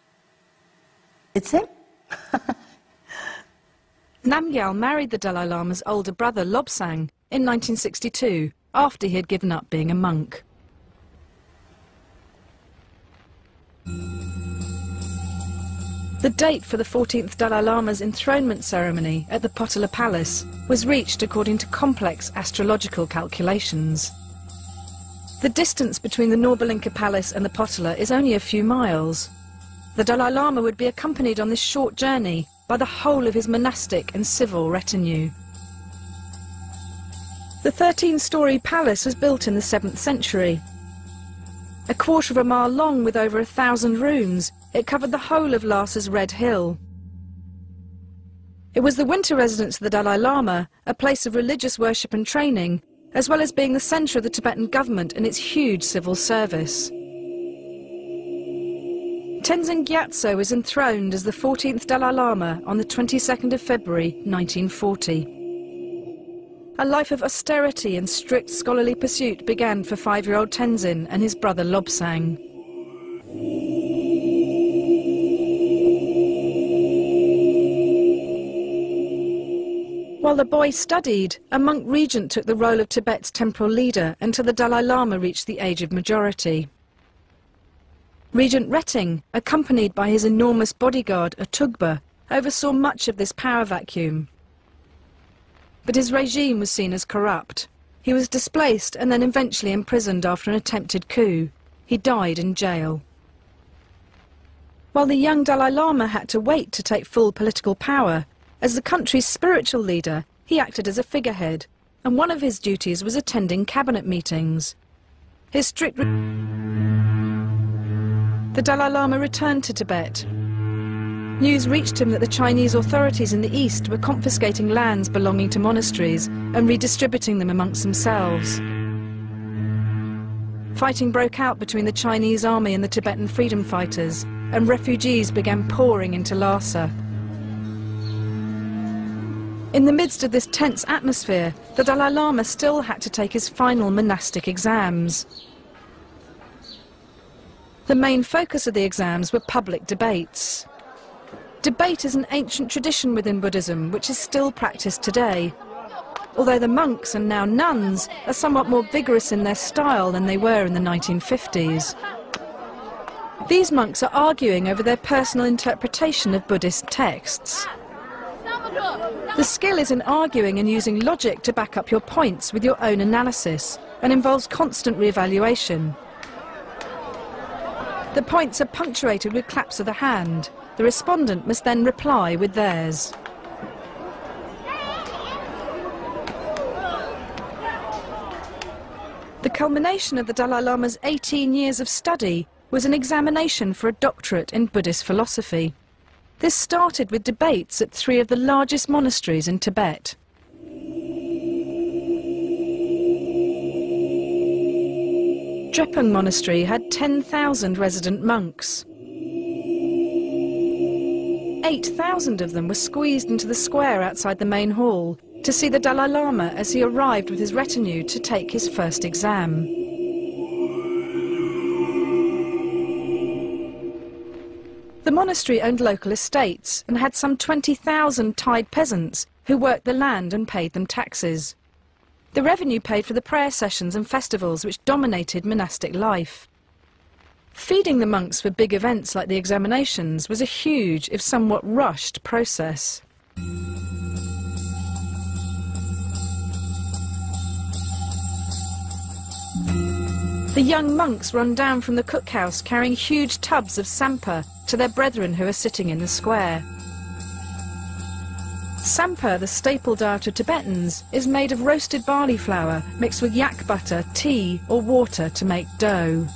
It's him. Namgyal married the Dalai Lama's older brother Lobsang in 1962 after he had given up being a monk. The date for the 14th Dalai Lama's enthronement ceremony at the Potala Palace was reached according to complex astrological calculations. The distance between the Norbulingka Palace and the Potala is only a few miles. The Dalai Lama would be accompanied on this short journey by the whole of his monastic and civil retinue. The 13-storey palace was built in the 7th century. A quarter of a mile long with over a thousand rooms, it covered the whole of Lhasa's Red Hill. It was the winter residence of the Dalai Lama, a place of religious worship and training, as well as being the centre of the Tibetan government and its huge civil service. Tenzin Gyatso was enthroned as the 14th Dalai Lama on the 22nd of February 1940. A life of austerity and strict scholarly pursuit began for five-year-old Tenzin and his brother Lobsang. While the boy studied, a monk regent took the role of Tibet's temporal leader until the Dalai Lama reached the age of majority. Regent Reting, accompanied by his enormous bodyguard, Atugba, oversaw much of this power vacuum. But his regime was seen as corrupt. He was displaced and then eventually imprisoned after an attempted coup. He died in jail. While the young Dalai Lama had to wait to take full political power, as the country's spiritual leader, he acted as a figurehead, and one of his duties was attending cabinet meetings. His strict... The Dalai Lama returned to Tibet. News reached him that the Chinese authorities in the east were confiscating lands belonging to monasteries and redistributing them amongst themselves. Fighting broke out between the Chinese army and the Tibetan freedom fighters, and refugees began pouring into Lhasa. In the midst of this tense atmosphere, the Dalai Lama still had to take his final monastic exams. The main focus of the exams were public debates. Debate is an ancient tradition within Buddhism which is still practiced today. Although the monks, and now nuns, are somewhat more vigorous in their style than they were in the 1950s. These monks are arguing over their personal interpretation of Buddhist texts. The skill is in arguing and using logic to back up your points with your own analysis and involves constant re-evaluation. The points are punctuated with claps of the hand. The respondent must then reply with theirs. The culmination of the Dalai Lama's 18 years of study was an examination for a doctorate in Buddhist philosophy. This started with debates at three of the largest monasteries in Tibet. Drepung Monastery had 10,000 resident monks. 8,000 of them were squeezed into the square outside the main hall to see the Dalai Lama as he arrived with his retinue to take his first exam. The monastery owned local estates and had some 20,000 tied peasants who worked the land and paid them taxes. The revenue paid for the prayer sessions and festivals which dominated monastic life. Feeding the monks for big events like the examinations was a huge, if somewhat rushed, process. The young monks run down from the cookhouse carrying huge tubs of tsampa to their brethren who are sitting in the square. Tsampa, the staple diet of Tibetans, is made of roasted barley flour mixed with yak butter, tea or water to make dough.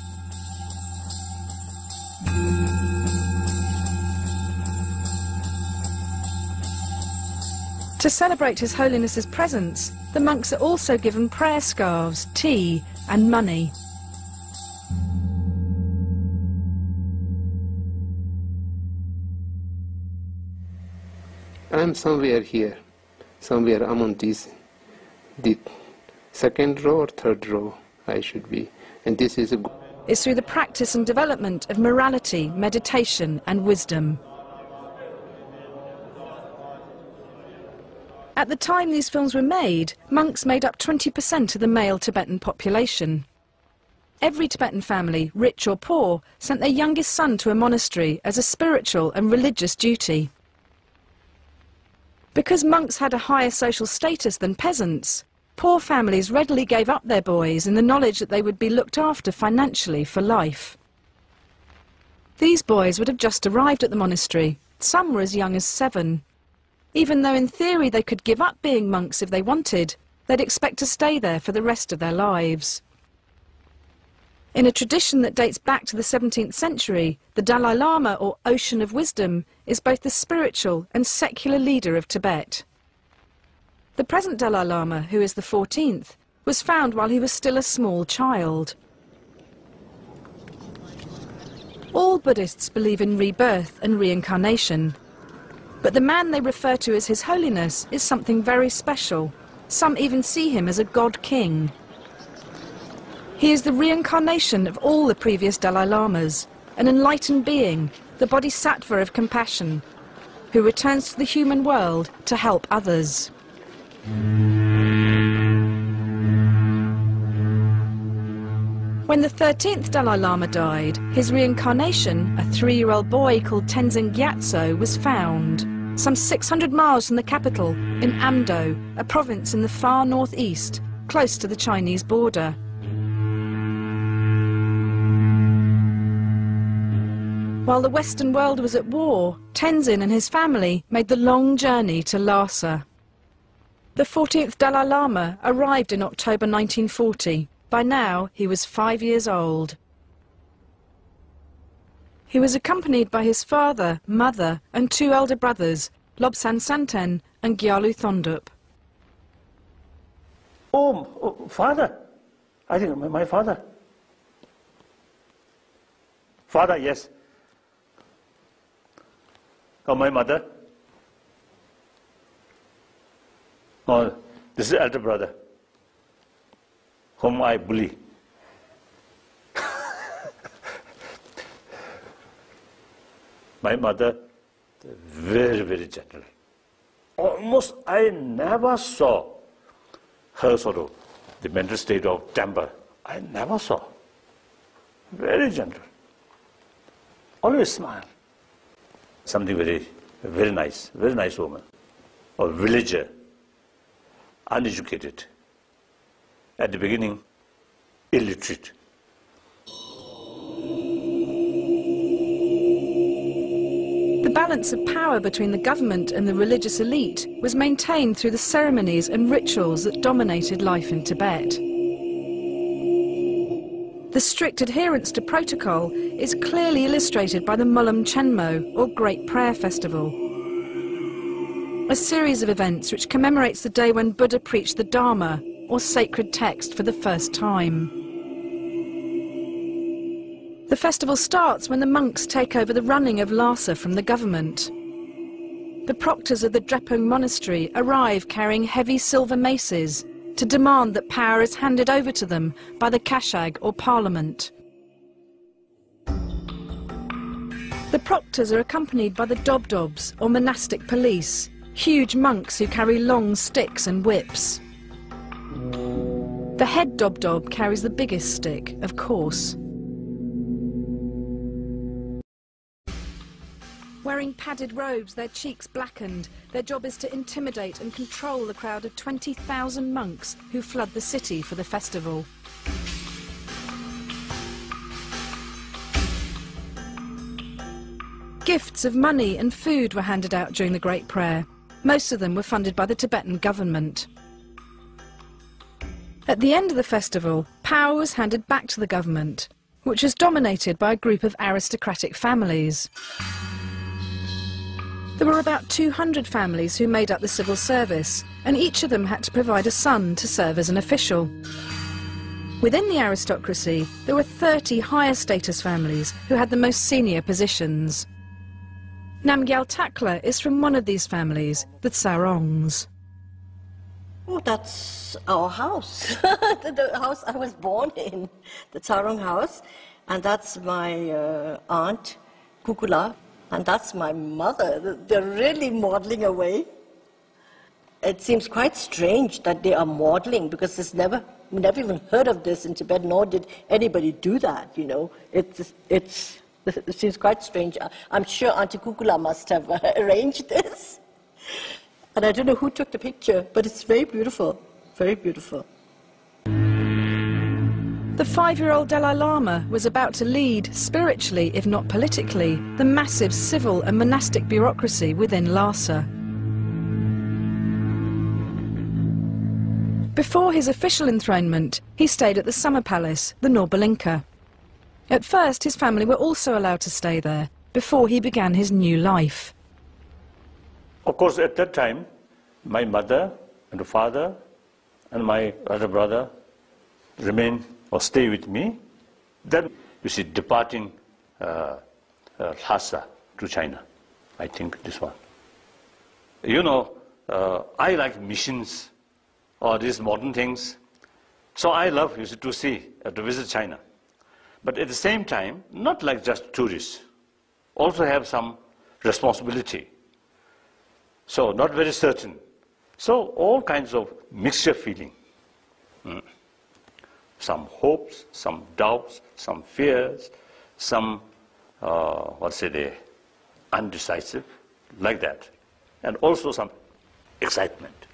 To celebrate His Holiness's presence, the monks are also given prayer scarves, tea and money. I'm somewhere here, somewhere among these, the second row or third row I should be. And this is a is through the practice and development of morality, meditation and wisdom. At the time these films were made, monks made up 20% of the male Tibetan population. Every Tibetan family, rich or poor, sent their youngest son to a monastery as a spiritual and religious duty. Because monks had a higher social status than peasants, poor families readily gave up their boys in the knowledge that they would be looked after financially for life. These boys would have just arrived at the monastery. Some were as young as seven. Even though in theory they could give up being monks if they wanted, they'd expect to stay there for the rest of their lives. In a tradition that dates back to the 17th century, the Dalai Lama, or Ocean of Wisdom, is both the spiritual and secular leader of Tibet. The present Dalai Lama, who is the 14th, was found while he was still a small child. All Buddhists believe in rebirth and reincarnation. But the man they refer to as His Holiness is something very special. Some even see him as a god king. He is the reincarnation of all the previous Dalai Lamas, an enlightened being, the bodhisattva of compassion, who returns to the human world to help others. When the 13th Dalai Lama died, his reincarnation, a three-year-old boy called Tenzin Gyatso, was found, some 600 miles from the capital, in Amdo, a province in the far northeast, close to the Chinese border. While the Western world was at war, Tenzin and his family made the long journey to Lhasa. The 14th Dalai Lama arrived in October 1940. By now, he was five years old. He was accompanied by his father, mother, and two elder brothers, Lobsang Samten and Gyalo Thondup. Oh, oh, father. I think my father. Father, yes. My mother? Oh, this is elder brother, whom I bully. my mother, very, very gentle. Almost I never saw her sort of the mental state of temper. I never saw. Very gentle. Always smile something very, very nice, very nice woman, or villager, uneducated. At the beginning, illiterate. The balance of power between the government and the religious elite was maintained through the ceremonies and rituals that dominated life in Tibet. The strict adherence to protocol is clearly illustrated by the Monlam Chenmo, or Great Prayer Festival. A series of events which commemorates the day when Buddha preached the Dharma, or sacred text, for the first time. The festival starts when the monks take over the running of Lhasa from the government. The proctors of the Drepung monastery arrive carrying heavy silver maces to demand that power is handed over to them by the Kashag or Parliament. The proctors are accompanied by the Dobdobs or monastic police, huge monks who carry long sticks and whips. The head Dobdob carries the biggest stick, of course. Wearing padded robes, their cheeks blackened, their job is to intimidate and control the crowd of 20,000 monks who flood the city for the festival. Gifts of money and food were handed out during the Great Prayer. Most of them were funded by the Tibetan government. At the end of the festival, power was handed back to the government, which was dominated by a group of aristocratic families. There were about 200 families who made up the civil service, and each of them had to provide a son to serve as an official. Within the aristocracy, there were 30 higher status families who had the most senior positions. Namgyal Takla is from one of these families, the Tsarongs. Oh, that's our house, the, the, house I was born in, the Tsarong house. And that's my uh, aunt, Kukula, and that's my mother. They're really modeling away. It seems quite strange that they are modeling because there's never, we never even heard of this in Tibet, nor did anybody do that, you know. It's, it's, it seems quite strange. I'm sure Auntie Kukula must have arranged this. And I don't know who took the picture, but it's very beautiful, very beautiful. The five-year-old Dalai Lama was about to lead, spiritually if not politically, the massive civil and monastic bureaucracy within Lhasa. Before his official enthronement, he stayed at the summer palace, the Norbulingka. At first, his family were also allowed to stay there, before he began his new life. Of course, at that time, my mother and father and my other brother remain or stay with me, then you see departing uh, uh, Lhasa to China. I think this one. You know, uh, I like missions or these modern things. So I love you see, to see, uh, to visit China. But at the same time, not like just tourists. Also have some responsibility. So not very certain. So all kinds of mixture feeling. Mm. Some hopes, some doubts, some fears, some, uh, what's say they, undecisive, like that. And also some excitement.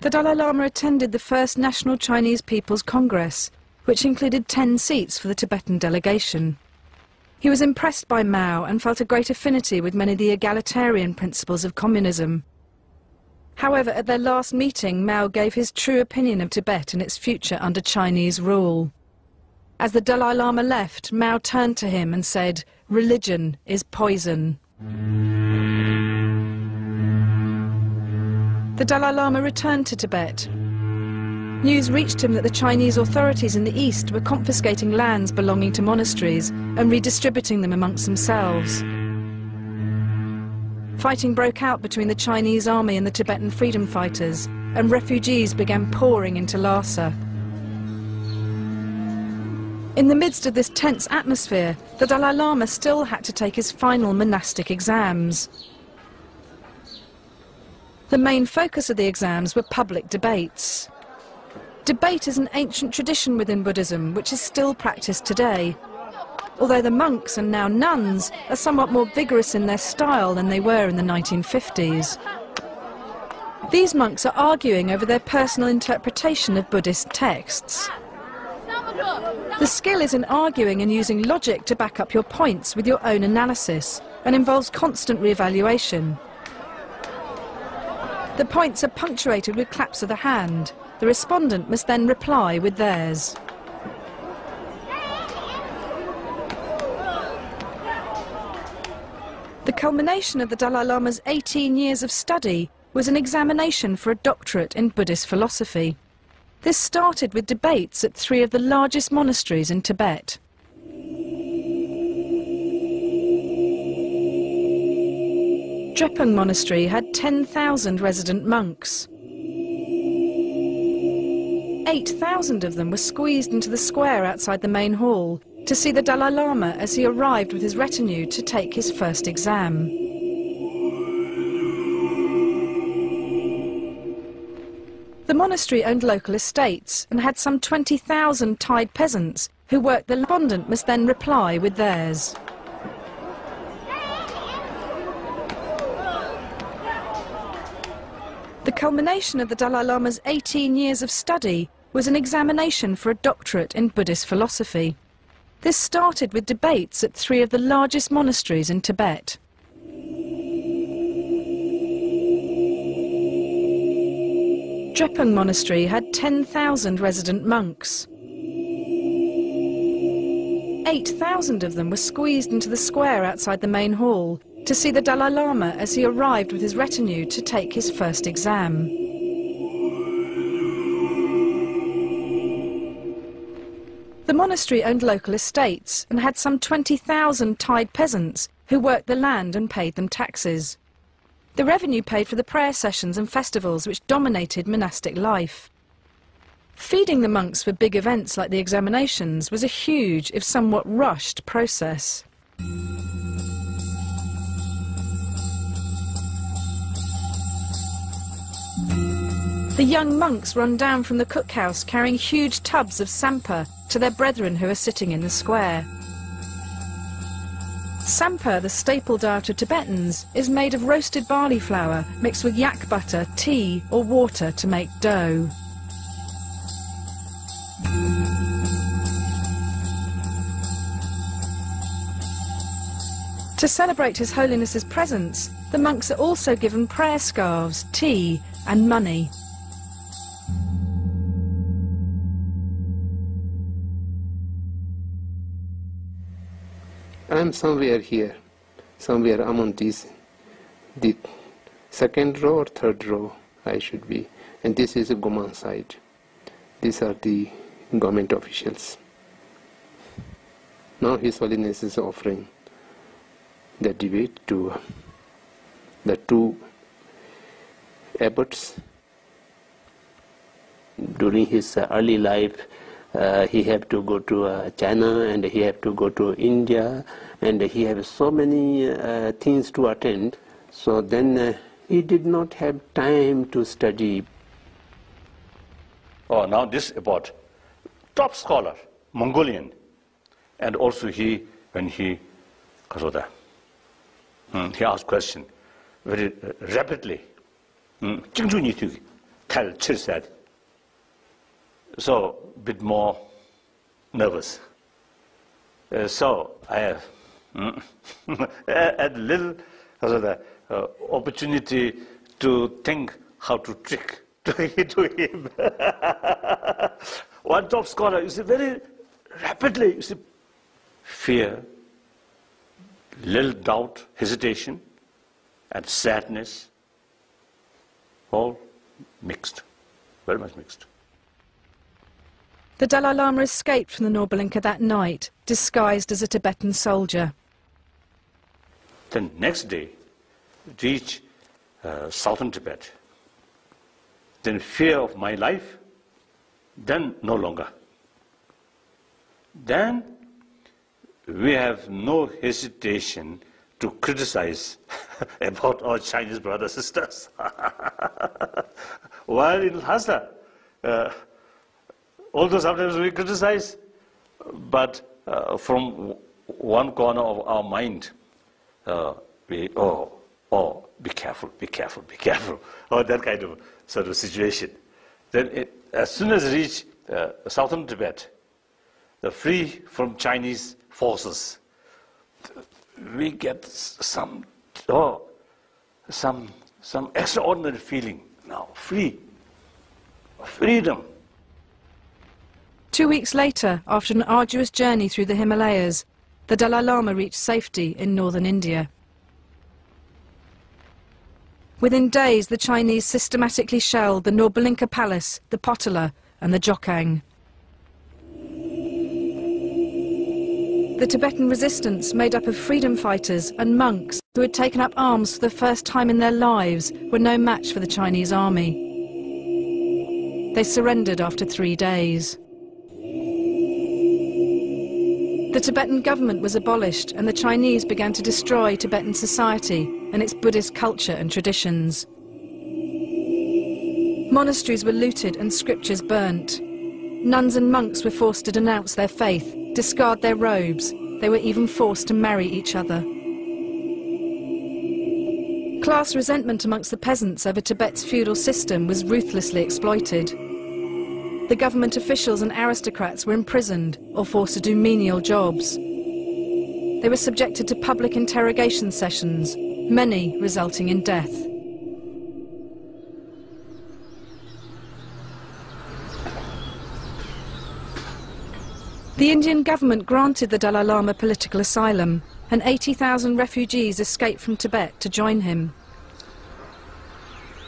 The Dalai Lama attended the first National Chinese People's Congress, which included 10 seats for the Tibetan delegation. He was impressed by Mao and felt a great affinity with many of the egalitarian principles of communism. However, at their last meeting, Mao gave his true opinion of Tibet and its future under Chinese rule. As the Dalai Lama left, Mao turned to him and said, religion is poison. The Dalai Lama returned to Tibet News reached him that the Chinese authorities in the east were confiscating lands belonging to monasteries and redistributing them amongst themselves. Fighting broke out between the Chinese army and the Tibetan freedom fighters, and refugees began pouring into Lhasa. In the midst of this tense atmosphere, the Dalai Lama still had to take his final monastic exams. The main focus of the exams were public debates. Debate is an ancient tradition within Buddhism which is still practiced today. Although the monks and now nuns are somewhat more vigorous in their style than they were in the 1950s. These monks are arguing over their personal interpretation of Buddhist texts. The skill is in arguing and using logic to back up your points with your own analysis and involves constant re-evaluation. The points are punctuated with claps of the hand, the respondent must then reply with theirs. The culmination of the Dalai Lama's 18 years of study was an examination for a doctorate in Buddhist philosophy. This started with debates at three of the largest monasteries in Tibet. Drepung Monastery had 10,000 resident monks. 8,000 of them were squeezed into the square outside the main hall to see the Dalai Lama as he arrived with his retinue to take his first exam. The monastery owned local estates and had some 20,000 tied peasants who worked the respondent must then reply with theirs. The culmination of the Dalai Lama's 18 years of study was an examination for a doctorate in Buddhist philosophy. This started with debates at three of the largest monasteries in Tibet. Drepung Monastery had 10,000 resident monks. 8,000 of them were squeezed into the square outside the main hall to see the Dalai Lama as he arrived with his retinue to take his first exam. The monastery owned local estates and had some 20,000 tied peasants who worked the land and paid them taxes. The revenue paid for the prayer sessions and festivals which dominated monastic life. Feeding the monks for big events like the examinations was a huge, if somewhat rushed, process. The young monks run down from the cookhouse carrying huge tubs of tsampa to their brethren who are sitting in the square. Tsampa, the staple diet of Tibetans, is made of roasted barley flour mixed with yak butter, tea or water to make dough. To celebrate His Holiness's presence, the monks are also given prayer scarves, tea and money. I am somewhere here, somewhere among these, the second row or third row I should be, and this is a Gomang side. These are the government officials. Now His Holiness is offering the debate to the two abbots. During his early life, uh, he have to go to uh, China and he have to go to India and he have so many uh, things to attend. So then uh, he did not have time to study. Oh, now this about top scholar, Mongolian. And also he, when he, Kasoda, hmm, he asked question very uh, rapidly. Hmm, Chingzhu Nitu, tell Chir said, So a bit more nervous. Uh, so I have mm, a little uh, opportunity to think how to trick to, to him. One top scholar, you see, very rapidly, you see, fear, little doubt, hesitation, and sadness, all mixed, very much mixed. The Dalai Lama escaped from the Norbulingka that night, disguised as a Tibetan soldier. The next day, reach uh, southern Tibet. Then fear of my life, then no longer. Then we have no hesitation to criticize about our Chinese brothers and sisters. While in Lhasa, uh, although sometimes we criticize, but uh, from one corner of our mind, uh, we, oh, oh, be careful, be careful, be careful, or that kind of sort of situation. Then it, as soon as we reach uh, southern Tibet, the free from Chinese forces, we get some, oh, some, some extraordinary feeling now, free, freedom. Two weeks later, after an arduous journey through the Himalayas, the Dalai Lama reached safety in northern India. Within days, the Chinese systematically shelled the Norbulingka Palace, the Potala and the Jokhang. The Tibetan resistance, made up of freedom fighters and monks who had taken up arms for the first time in their lives, were no match for the Chinese army. They surrendered after three days. The Tibetan government was abolished and the Chinese began to destroy Tibetan society and its Buddhist culture and traditions. Monasteries were looted and scriptures burnt. Nuns and monks were forced to denounce their faith, discard their robes. They were even forced to marry each other. Class resentment amongst the peasants over Tibet's feudal system was ruthlessly exploited the government officials and aristocrats were imprisoned or forced to do menial jobs. They were subjected to public interrogation sessions, many resulting in death. The Indian government granted the Dalai Lama political asylum. and 80,000 refugees escaped from Tibet to join him.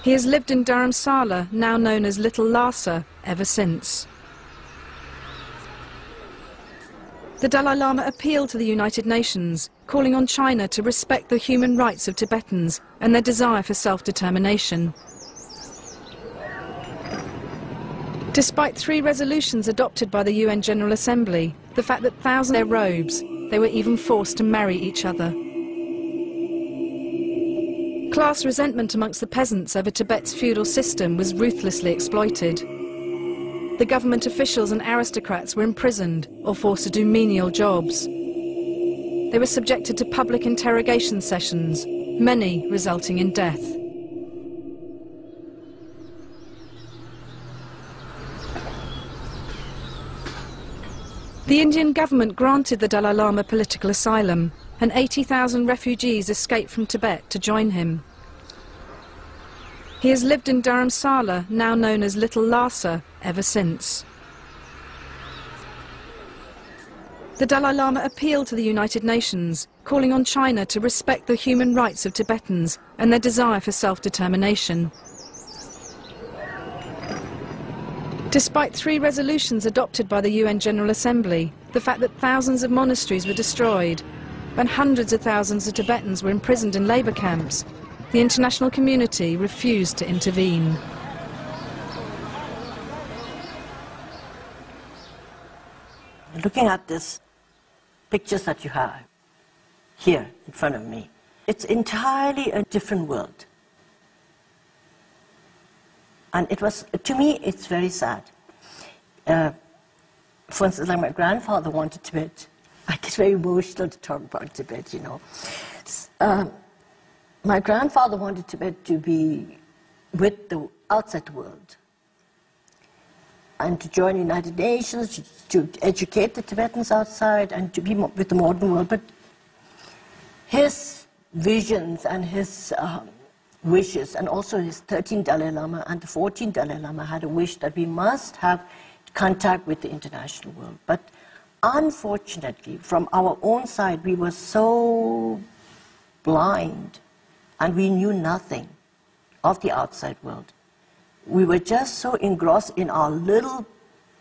He has lived in Dharamsala, now known as Little Lhasa, ever since. The Dalai Lama appealed to the United Nations, calling on China to respect the human rights of Tibetans and their desire for self-determination. Despite three resolutions adopted by the UN General Assembly, the fact that thousands their robes, they were even forced to marry each other. Class resentment amongst the peasants over Tibet's feudal system was ruthlessly exploited. The government officials and aristocrats were imprisoned or forced to do menial jobs. They were subjected to public interrogation sessions, many resulting in death. The Indian government granted the Dalai Lama political asylum, and 80,000 refugees escaped from Tibet to join him. He has lived in Dharamsala, now known as Little Lhasa, ever since. The Dalai Lama appealed to the United Nations, calling on China to respect the human rights of Tibetans and their desire for self-determination. Despite three resolutions adopted by the UN General Assembly, the fact that thousands of monasteries were destroyed and hundreds of thousands of Tibetans were imprisoned in labour camps the international community refused to intervene. Looking at this pictures that you have here in front of me, it's entirely a different world. And it was, to me, it's very sad. Uh, for instance, like my grandfather wanted Tibet. I get very emotional to talk about Tibet, you know. Um, my grandfather wanted Tibet to be with the outside world and to join the United Nations, to, educate the Tibetans outside and to be with the modern world. But his visions and his um, wishes, and also his 13th Dalai Lama and the 14th Dalai Lama had a wish that we must have contact with the international world. But unfortunately, from our own side, we were so blind and we knew nothing of the outside world. We were just so engrossed in our little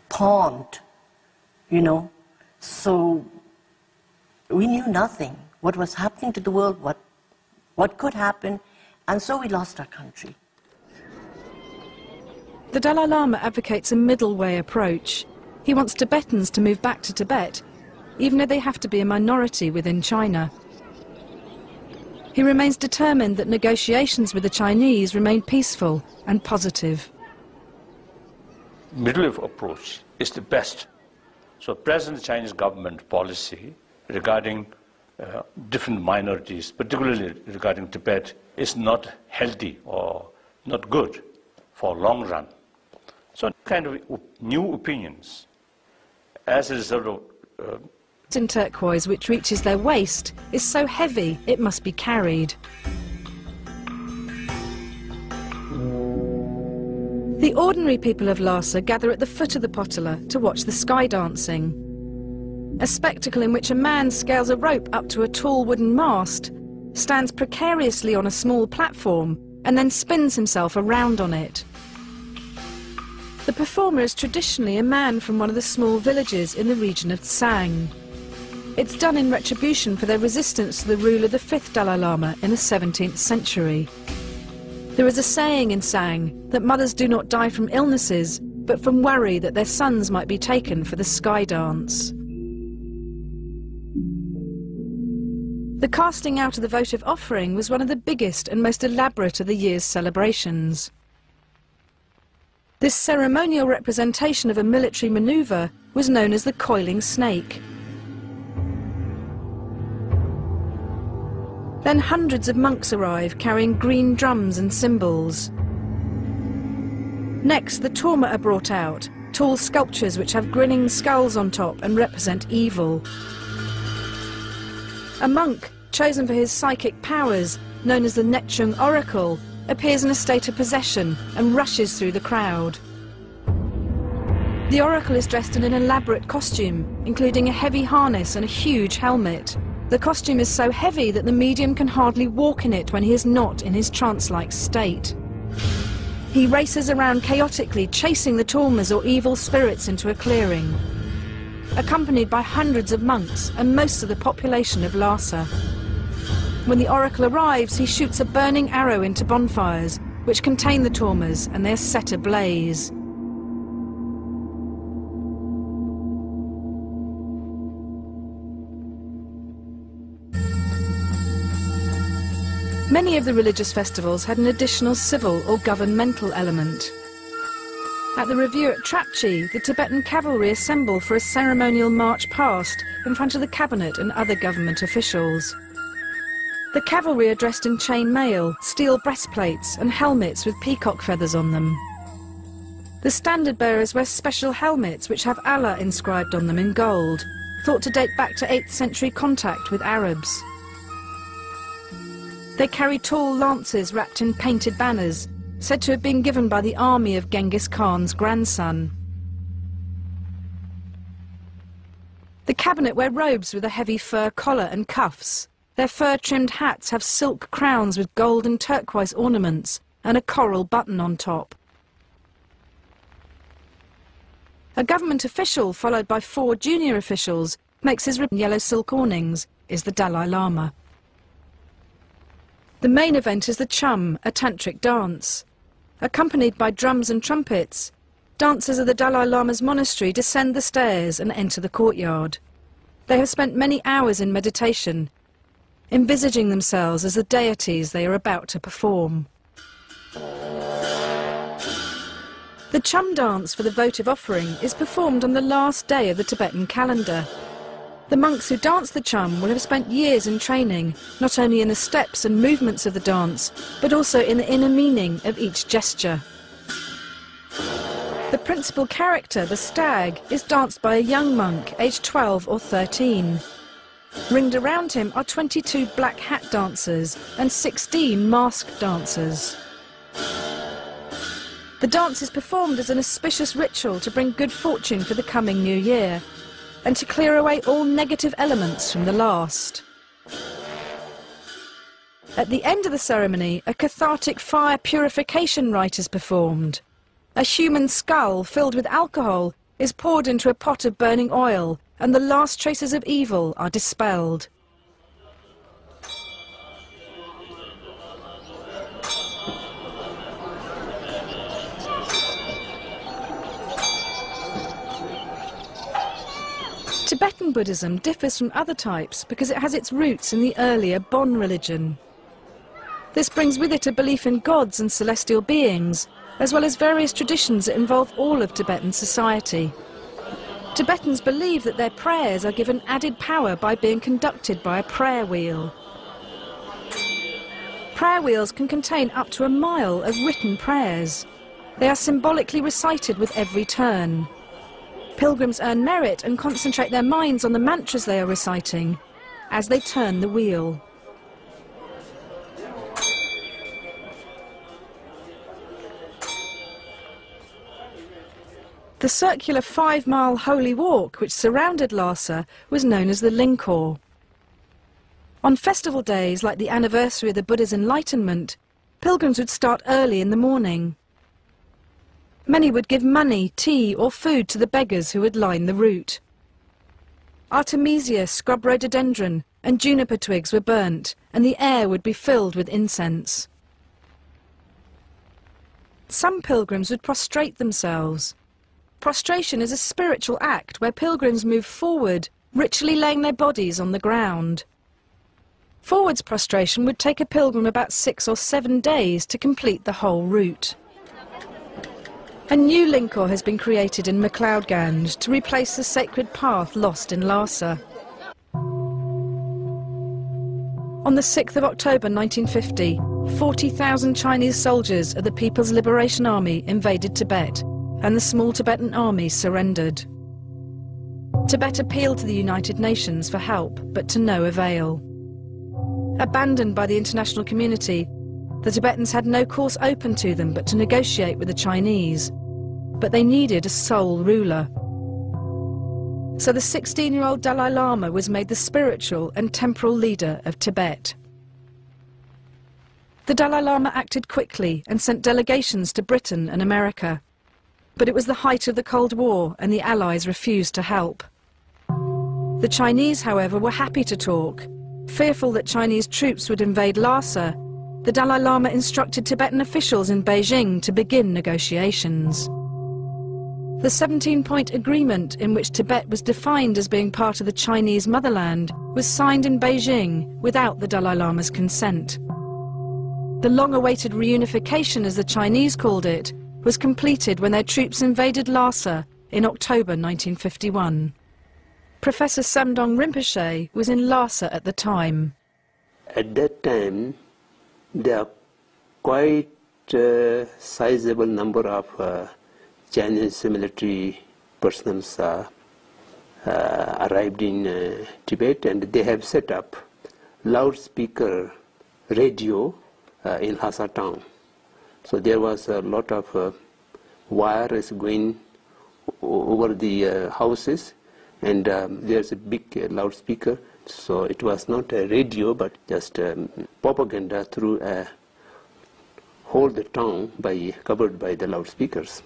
pond, you know, so we knew nothing what was happening to the world, what, what could happen, and so we lost our country. The Dalai Lama advocates a middle way approach. He wants Tibetans to move back to Tibet, even though they have to be a minority within China. He remains determined that negotiations with the Chinese remain peaceful and positive. Middle approach is the best. So present Chinese government policy regarding uh, different minorities, particularly regarding Tibet, is not healthy or not good for long run. So kind of new opinions as a result of uh, in turquoise, which reaches their waist, is so heavy it must be carried. The ordinary people of Lhasa gather at the foot of the Potala to watch the sky dancing. A spectacle in which a man scales a rope up to a tall wooden mast, stands precariously on a small platform, and then spins himself around on it. The performer is traditionally a man from one of the small villages in the region of Tsang. It's done in retribution for their resistance to the rule of the fifth Dalai Lama in the 17th century. There is a saying in Tsang that mothers do not die from illnesses, but from worry that their sons might be taken for the sky dance. The casting out of the votive offering was one of the biggest and most elaborate of the year's celebrations. This ceremonial representation of a military manoeuvre was known as the coiling snake. Then hundreds of monks arrive carrying green drums and cymbals. Next, the Torma are brought out, tall sculptures which have grinning skulls on top and represent evil. A monk, chosen for his psychic powers, known as the Nechung Oracle, appears in a state of possession and rushes through the crowd. The oracle is dressed in an elaborate costume, including a heavy harness and a huge helmet. The costume is so heavy that the medium can hardly walk in it when he is not in his trance-like state. He races around chaotically, chasing the Tormas or evil spirits into a clearing, accompanied by hundreds of monks and most of the population of Lhasa. When the oracle arrives, he shoots a burning arrow into bonfires, which contain the Tormas, and they are set ablaze. Many of the religious festivals had an additional civil or governmental element. At the review at Trapchi, the Tibetan cavalry assemble for a ceremonial march past in front of the cabinet and other government officials. The cavalry are dressed in chain mail, steel breastplates and helmets with peacock feathers on them. The standard bearers wear special helmets which have Allah inscribed on them in gold, thought to date back to 8th century contact with Arabs. They carry tall lances wrapped in painted banners, said to have been given by the army of Genghis Khan's grandson. The cabinet wear robes with a heavy fur collar and cuffs. Their fur-trimmed hats have silk crowns with gold and turquoise ornaments and a coral button on top. A government official, followed by four junior officials, makes his ribbon yellow silk awnings, is the Dalai Lama. The main event is the Chum, a tantric dance. Accompanied by drums and trumpets, dancers of the Dalai Lama's monastery descend the stairs and enter the courtyard. They have spent many hours in meditation, envisaging themselves as the deities they are about to perform. The Chum dance for the votive offering is performed on the last day of the Tibetan calendar. The monks who dance the chum will have spent years in training, not only in the steps and movements of the dance, but also in the inner meaning of each gesture. The principal character, the stag, is danced by a young monk aged 12 or 13. Ringed around him are 22 black hat dancers and 16 masked dancers. The dance is performed as an auspicious ritual to bring good fortune for the coming new year and to clear away all negative elements from the last. At the end of the ceremony, a cathartic fire purification rite is performed. A human skull filled with alcohol is poured into a pot of burning oil, and the last traces of evil are dispelled. Tibetan Buddhism differs from other types because it has its roots in the earlier Bon religion. This brings with it a belief in gods and celestial beings, as well as various traditions that involve all of Tibetan society. Tibetans believe that their prayers are given added power by being conducted by a prayer wheel. Prayer wheels can contain up to a mile of written prayers. They are symbolically recited with every turn. Pilgrims earn merit and concentrate their minds on the mantras they are reciting as they turn the wheel. The circular five-mile holy walk which surrounded Lhasa was known as the Lingkhor. On festival days like the anniversary of the Buddha's enlightenment, pilgrims would start early in the morning. Many would give money, tea or food to the beggars who would line the route. Artemisia, scrub rhododendron and juniper twigs were burnt and the air would be filled with incense. Some pilgrims would prostrate themselves. Prostration is a spiritual act where pilgrims move forward, ritually laying their bodies on the ground. Forwards prostration would take a pilgrim about six or seven days to complete the whole route. A new Lingkhor has been created in McLeod Ganj to replace the sacred path lost in Lhasa. On the 6th of October 1950, 40,000 Chinese soldiers of the People's Liberation Army invaded Tibet and the small Tibetan army surrendered. Tibet appealed to the United Nations for help, but to no avail. Abandoned by the international community, the Tibetans had no course open to them but to negotiate with the Chinese but they needed a sole ruler. So the 16-year-old Dalai Lama was made the spiritual and temporal leader of Tibet. The Dalai Lama acted quickly and sent delegations to Britain and America. But it was the height of the Cold War and the Allies refused to help. The Chinese, however, were happy to talk. Fearful that Chinese troops would invade Lhasa, the Dalai Lama instructed Tibetan officials in Beijing to begin negotiations. The 17-point agreement in which Tibet was defined as being part of the Chinese motherland was signed in Beijing without the Dalai Lama's consent. The long-awaited reunification, as the Chinese called it, was completed when their troops invaded Lhasa in October 1951. Professor Samdhong Rinpoche was in Lhasa at the time. At that time, there are quite a sizable number of uh, Chinese military personnel uh, uh, arrived in uh, Tibet and they have set up loudspeaker radio uh, in Lhasa town. So there was a lot of uh, wires going over the uh, houses and um, there's a big uh, loudspeaker so it was not a radio but just um, propaganda through a whole the town by covered by the loudspeakers.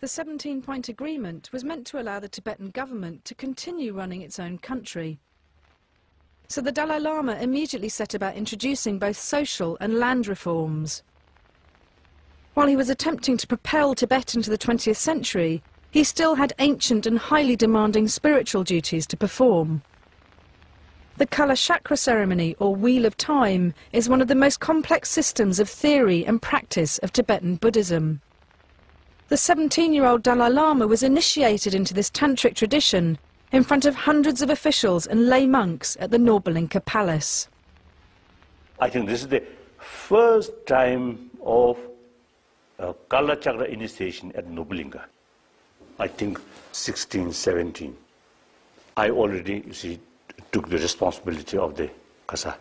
The 17-point agreement was meant to allow the Tibetan government to continue running its own country. So the Dalai Lama immediately set about introducing both social and land reforms. While he was attempting to propel Tibet into the 20th century, he still had ancient and highly demanding spiritual duties to perform. The Kala Chakra ceremony, or Wheel of Time, is one of the most complex systems of theory and practice of Tibetan Buddhism. The 17-year-old Dalai Lama was initiated into this tantric tradition in front of hundreds of officials and lay monks at the Norbulingka Palace. I think this is the first time of uh, Kala Chakra initiation at Norbulingka. I think 16, 17. I already, you see, took the responsibility of the Kasa,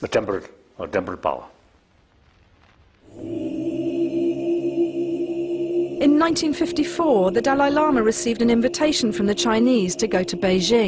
the temporal, uh, or temple power. In 1954, the Dalai Lama received an invitation from the Chinese to go to Beijing.